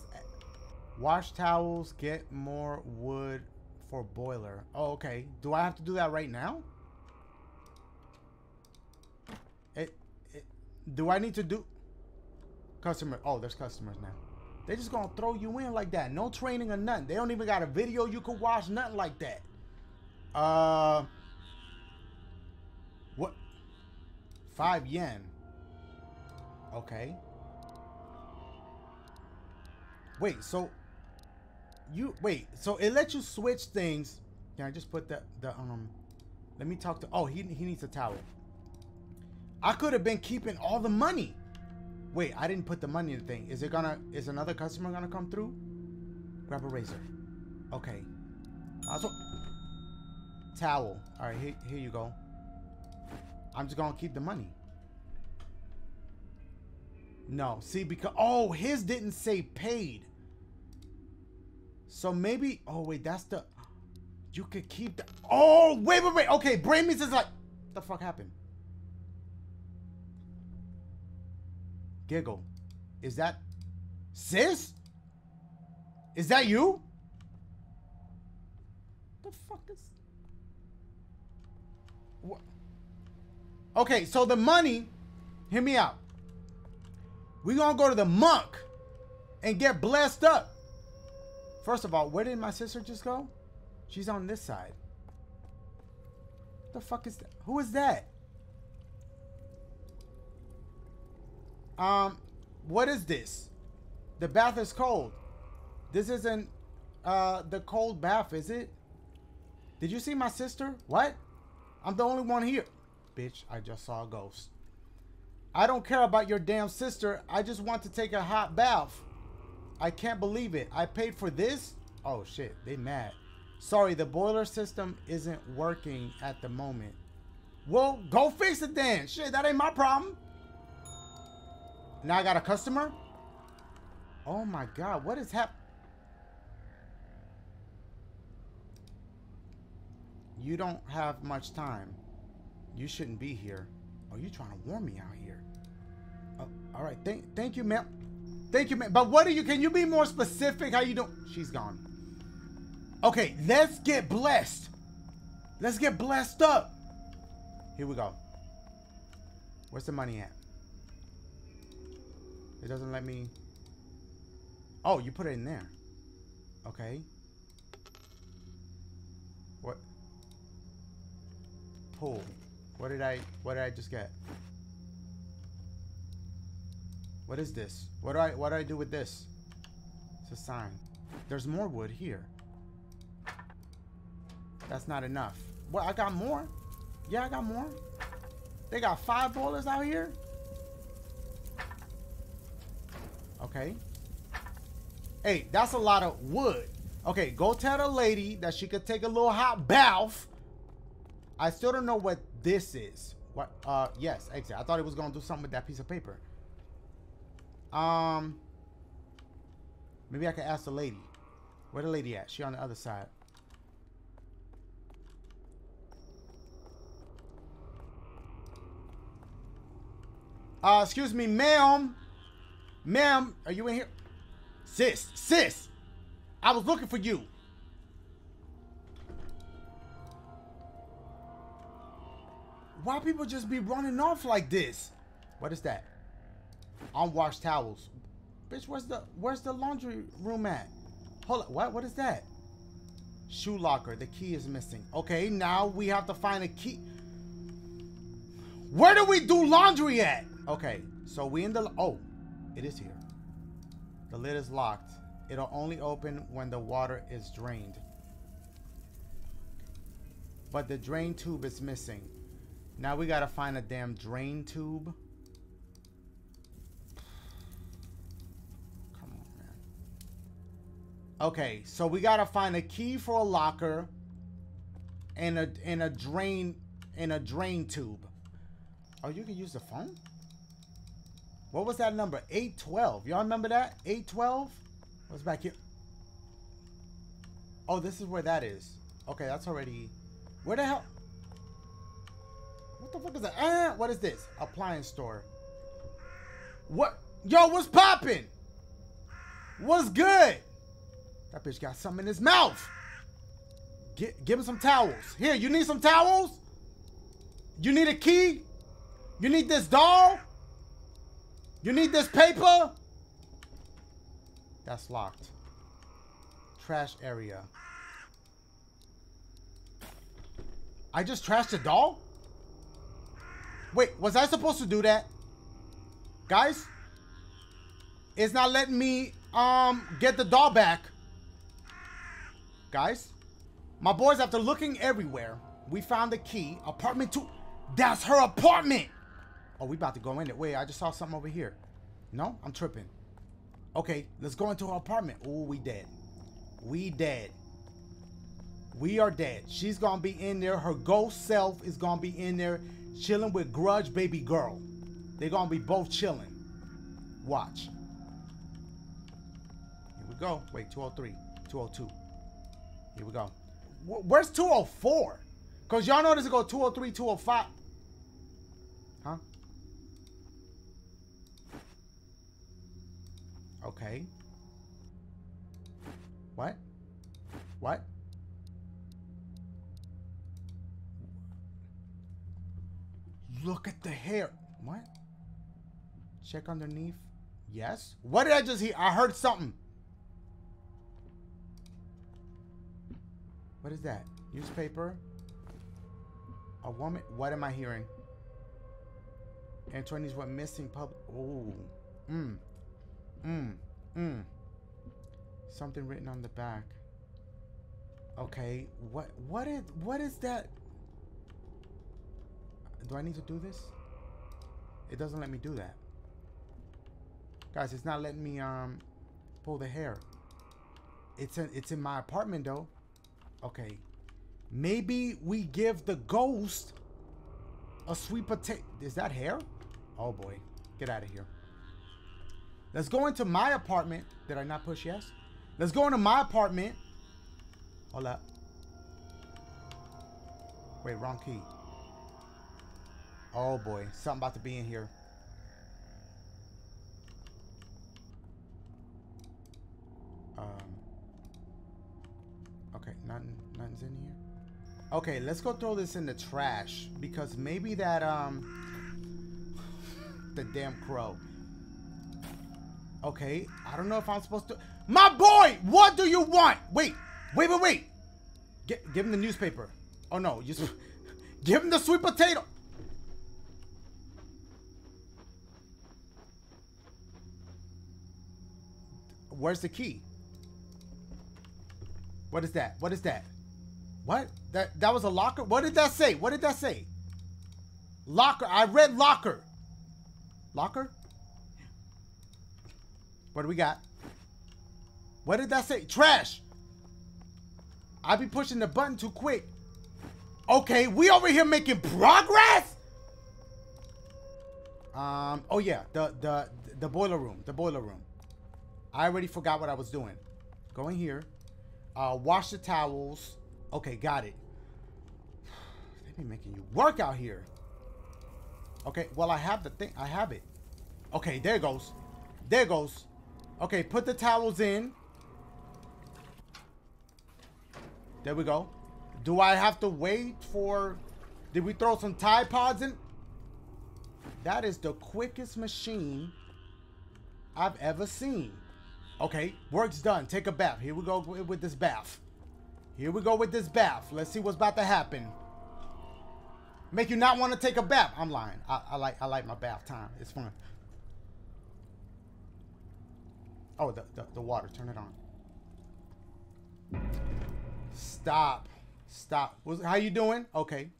Wash towels, get more wood for boiler. Oh, okay. Do I have to do that right now? It, it do I need to do customer? Oh, there's customers now. They just gonna throw you in like that. No training or nothing. They don't even got a video you could watch, nothing like that. Uh what? Five yen. Okay. Wait, so you wait, so it lets you switch things. Can I just put the the um let me talk to oh he he needs a towel. I could have been keeping all the money. Wait, I didn't put the money in the thing. Is it gonna is another customer gonna come through? Grab a razor. Okay. Also towel. Alright, here, here you go. I'm just gonna keep the money. No, see, because oh, his didn't say paid. So maybe oh wait, that's the you could keep the oh wait wait wait okay, brain means is like the fuck happened? Giggle. Is that sis? Is that you? The fuck is what? Okay, so the money, hear me out. We're gonna go to the monk and get blessed up. First of all, where did my sister just go? She's on this side. The fuck is that? Who is that? Um, what is this? The bath is cold. This isn't uh the cold bath, is it? Did you see my sister? What? I'm the only one here. Bitch, I just saw a ghost. I don't care about your damn sister. I just want to take a hot bath. I can't believe it. I paid for this? Oh shit, they mad. Sorry, the boiler system isn't working at the moment. Well, go fix it then. Shit, that ain't my problem. Now I got a customer? Oh my god, what is happening? You don't have much time. You shouldn't be here. Oh, you trying to warn me out here. Oh, all right, thank, thank you, ma'am. Thank you, man. But what are you? Can you be more specific? How you doing? She's gone. Okay, let's get blessed. Let's get blessed up. Here we go. Where's the money at? It doesn't let me. Oh, you put it in there. Okay. What? Pull. What did I? What did I just get? What is this? What do I what do I do with this? It's a sign. There's more wood here. That's not enough. Well, I got more. Yeah, I got more. They got five boilers out here. Okay. Hey, that's a lot of wood. Okay, go tell the lady that she could take a little hot bath. I still don't know what this is. What? Uh, yes, exactly. I thought it was gonna do something with that piece of paper. Um, maybe I can ask the lady. Where the lady at? She on the other side. Uh, excuse me, ma'am. Ma'am, are you in here? Sis, sis, I was looking for you. Why people just be running off like this? What is that? unwashed towels. Bitch, where's the where's the laundry room at? Hold on, what? What is that? Shoe locker. The key is missing. Okay, now we have to find a key. Where do we do laundry at? Okay, so we in the oh, it is here. The lid is locked. It'll only open when the water is drained. But the drain tube is missing. Now we gotta find a damn drain tube. Come on, man. Okay, so we gotta find a key for a locker and a and a drain and a drain tube. Oh, you can use the phone? What was that number? 812. Y'all remember that? 812? What's back here? Oh, this is where that is. Okay, that's already... Where the hell... What the fuck is that? Uh, what is this? Appliance store. What? Yo, what's popping? What's good? That bitch got something in his mouth. Get, give him some towels. Here, you need some towels? You need a key? You need this doll? You need this paper? That's locked. Trash area. I just trashed a doll? Wait, was I supposed to do that? Guys? It's not letting me um get the doll back. Guys? My boys, after looking everywhere, we found the key. Apartment two. That's her apartment. Oh, we about to go in it. Wait, I just saw something over here. No, I'm tripping. Okay, let's go into her apartment. Oh, we dead. We dead. We are dead. She's gonna be in there. Her ghost self is gonna be in there chilling with grudge baby girl. They're gonna be both chilling. Watch. Here we go. Wait, 203, 202. Here we go. Where's 204? Because y'all notice it go 203, 205. Huh? Okay. What? What? Look at the hair. What? Check underneath. Yes. What did I just hear? I heard something. What is that? Newspaper? A woman? What am I hearing? Antoine's went missing public. Oh. Mmm. Mmm. Mmm. Something written on the back. Okay. What what is what is that? Do I need to do this? It doesn't let me do that. Guys, it's not letting me um pull the hair. It's in it's in my apartment though. Okay. Maybe we give the ghost a sweet potato. Is that hair? Oh boy. Get out of here. Let's go into my apartment. Did I not push yes? Let's go into my apartment. Hold up. Wait, wrong key. Oh boy, something about to be in here. Um. Okay, nothing, nothing's in here. Okay, let's go throw this in the trash because maybe that um, the damn crow. Okay, I don't know if I'm supposed to. My boy, what do you want? Wait, wait, wait, wait. Get, give him the newspaper. Oh no, just give him the sweet potato. Where's the key? What is that? What is that? What? That that was a locker? What did that say? What did that say? Locker. I read locker. Locker? What do we got? What did that say? Trash. I be pushing the button too quick. Okay, we over here making progress? Um, oh yeah, the the the boiler room, the boiler room. I already forgot what I was doing. Go in here. Uh, wash the towels. Okay, got it. They be making you work out here. Okay, well, I have the thing. I have it. Okay, there goes. There goes. Okay, put the towels in. There we go. Do I have to wait for... Did we throw some Tide Pods in? That is the quickest machine I've ever seen. Okay, work's done. Take a bath. Here we go with this bath. Here we go with this bath. Let's see what's about to happen. Make you not want to take a bath. I'm lying. I, I like I like my bath time. It's fun. Oh, the, the, the water. Turn it on. Stop. Stop. How you doing? Okay.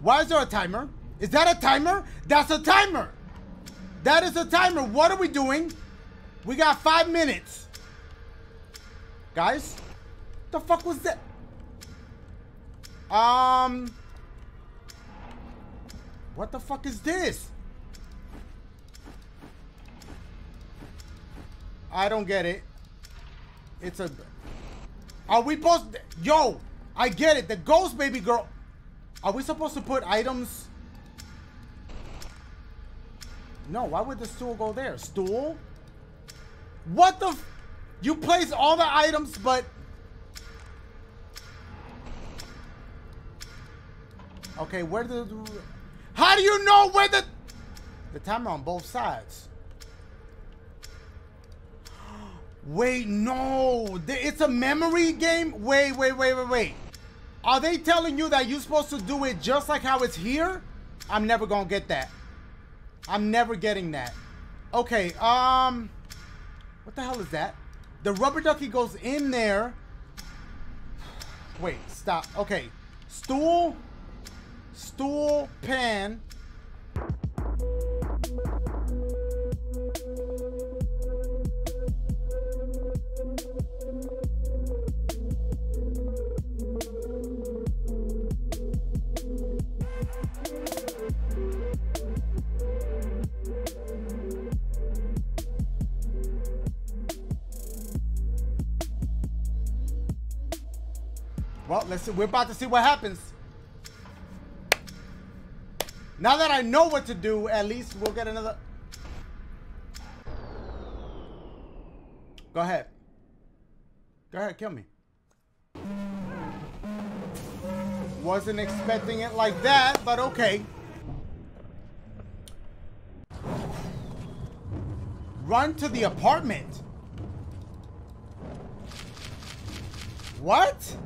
Why is there a timer? Is that a timer? That's a timer. That is a timer. What are we doing? We got five minutes. Guys, the fuck was that? Um, what the fuck is this? I don't get it. It's a. Are we supposed? Yo, I get it. The ghost baby girl. Are we supposed to put items? No, why would the stool go there? Stool? What the? you place all the items, but... Okay, where the... How do you know where the... The timer on both sides. Wait, no. It's a memory game? Wait, wait, wait, wait, wait. Are they telling you that you're supposed to do it just like how it's here? I'm never gonna get that. I'm never getting that. Okay, um... What the hell is that? The rubber ducky goes in there. Wait, stop. Okay. Stool. Stool, pan. See. We're about to see what happens. Now that I know what to do, at least we'll get another... Go ahead. Go ahead, kill me. Wasn't expecting it like that, but okay. Run to the apartment. What?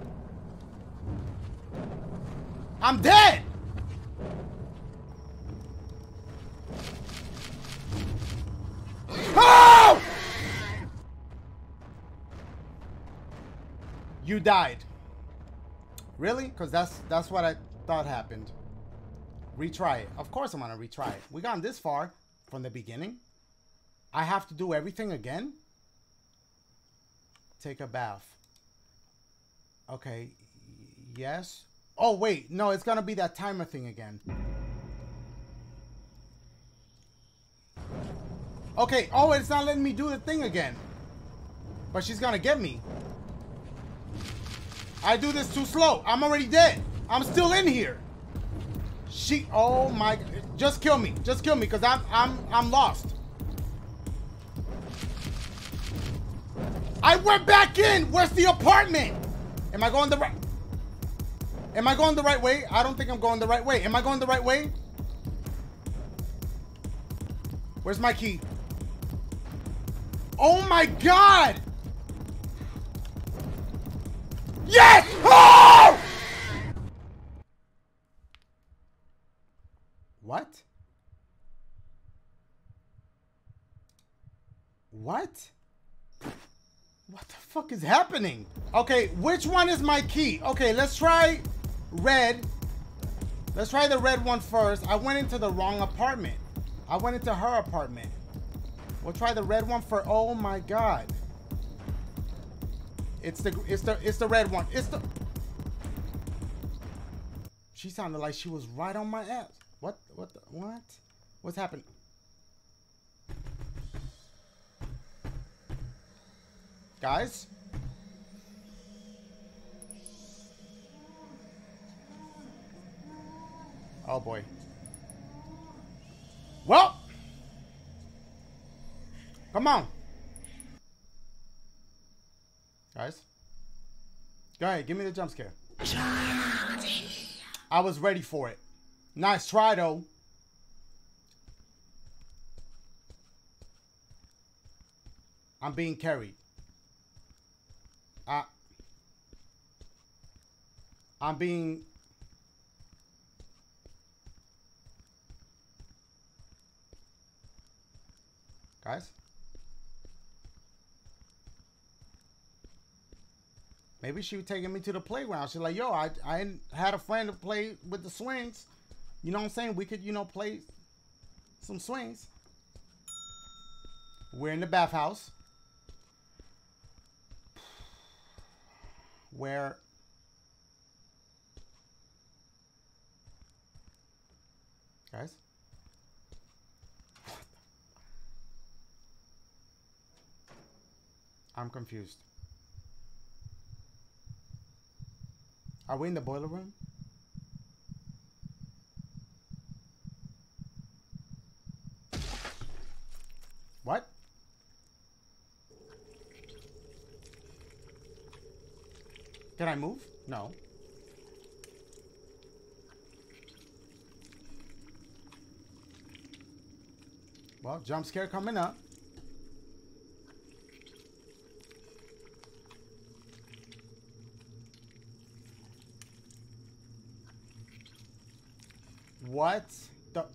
I'm dead! Oh! You died. Really? Because that's that's what I thought happened. Retry it. Of course I'm gonna retry it. We got this far from the beginning. I have to do everything again? Take a bath. Okay. Yes. Oh, wait. No, it's going to be that timer thing again. Okay. Oh, it's not letting me do the thing again. But she's going to get me. I do this too slow. I'm already dead. I'm still in here. She, oh my, just kill me. Just kill me because I'm, I'm, I'm lost. I went back in. Where's the apartment? Am I going the right? Am I going the right way? I don't think I'm going the right way. Am I going the right way? Where's my key? Oh my god! Yes! Oh! What? What? What the fuck is happening? Okay, which one is my key? Okay, let's try red. Let's try the red one first. I went into the wrong apartment. I went into her apartment. We'll try the red one for. Oh my god. It's the it's the it's the red one. It's the. She sounded like she was right on my ass. What what the, what? What's happening? Guys? Oh boy. Well. Come on. Guys. Go ahead, give me the jump scare. I was ready for it. Nice try though. I'm being carried. I I'm being Guys? Maybe she was taking me to the playground. She's like, yo, I, I had a friend to play with the swings. You know what I'm saying? We could, you know, play some swings. We're in the bathhouse. Where guys I'm confused. Are we in the boiler room? What? Can I move? No. Well, jump scare coming up. What the?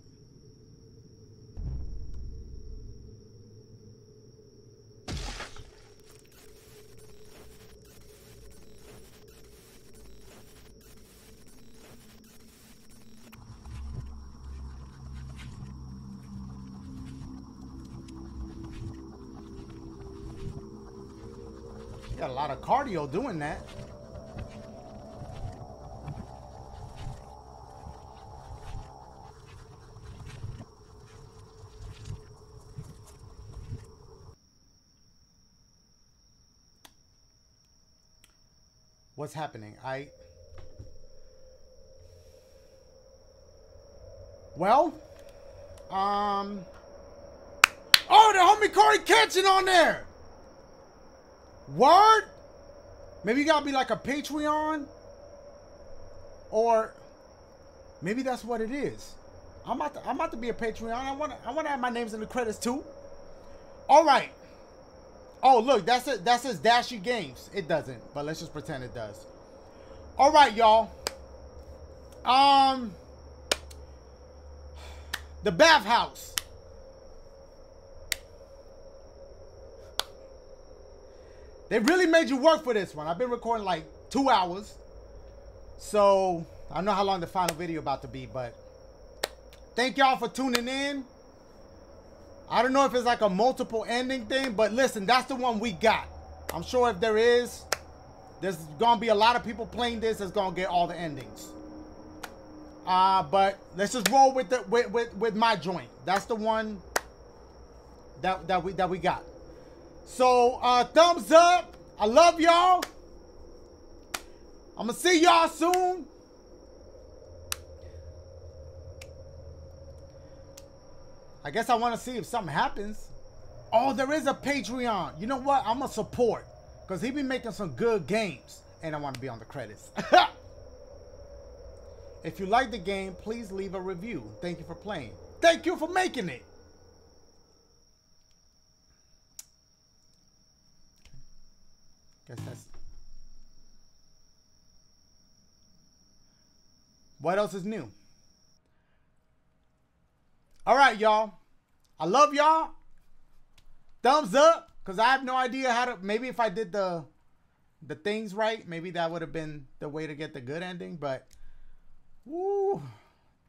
Got a lot of cardio doing that. What's happening? I. Well, um. Oh, the homie CoryxKenshin on there. Word? Maybe you gotta be like a Patreon. Or maybe that's what it is. I'm about to, I'm about to be a Patreon. I want I want to have my names in the credits too. All right. Oh, look, that's it. That says Dashie Games. It doesn't, but let's just pretend it does. All right, y'all. Um, the bathhouse. They really made you work for this one. I've been recording like two hours. So I don't know how long the final video about to be, but thank y'all for tuning in. I don't know if it's like a multiple ending thing, but listen, that's the one we got. I'm sure if there is, there's gonna be a lot of people playing this that's gonna get all the endings. Uh, but let's just roll with the with, with, with my joint. That's the one that that we that we got. So uh thumbs up. I love y'all. I'm gonna see y'all soon. I guess I want to see if something happens. Oh, there is a Patreon. You know what? I'm a support because he be making some good games, and I want to be on the credits. if you like the game, please leave a review. Thank you for playing. Thank you for making it. Guess that's. What else is new? All right, y'all. I love y'all. Thumbs up, cause I have no idea how to. Maybe if I did the the things right, maybe that would have been the way to get the good ending. But, woo,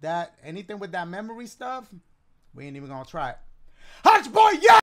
that anything with that memory stuff, we ain't even gonna try it. Hutch boy, yeah.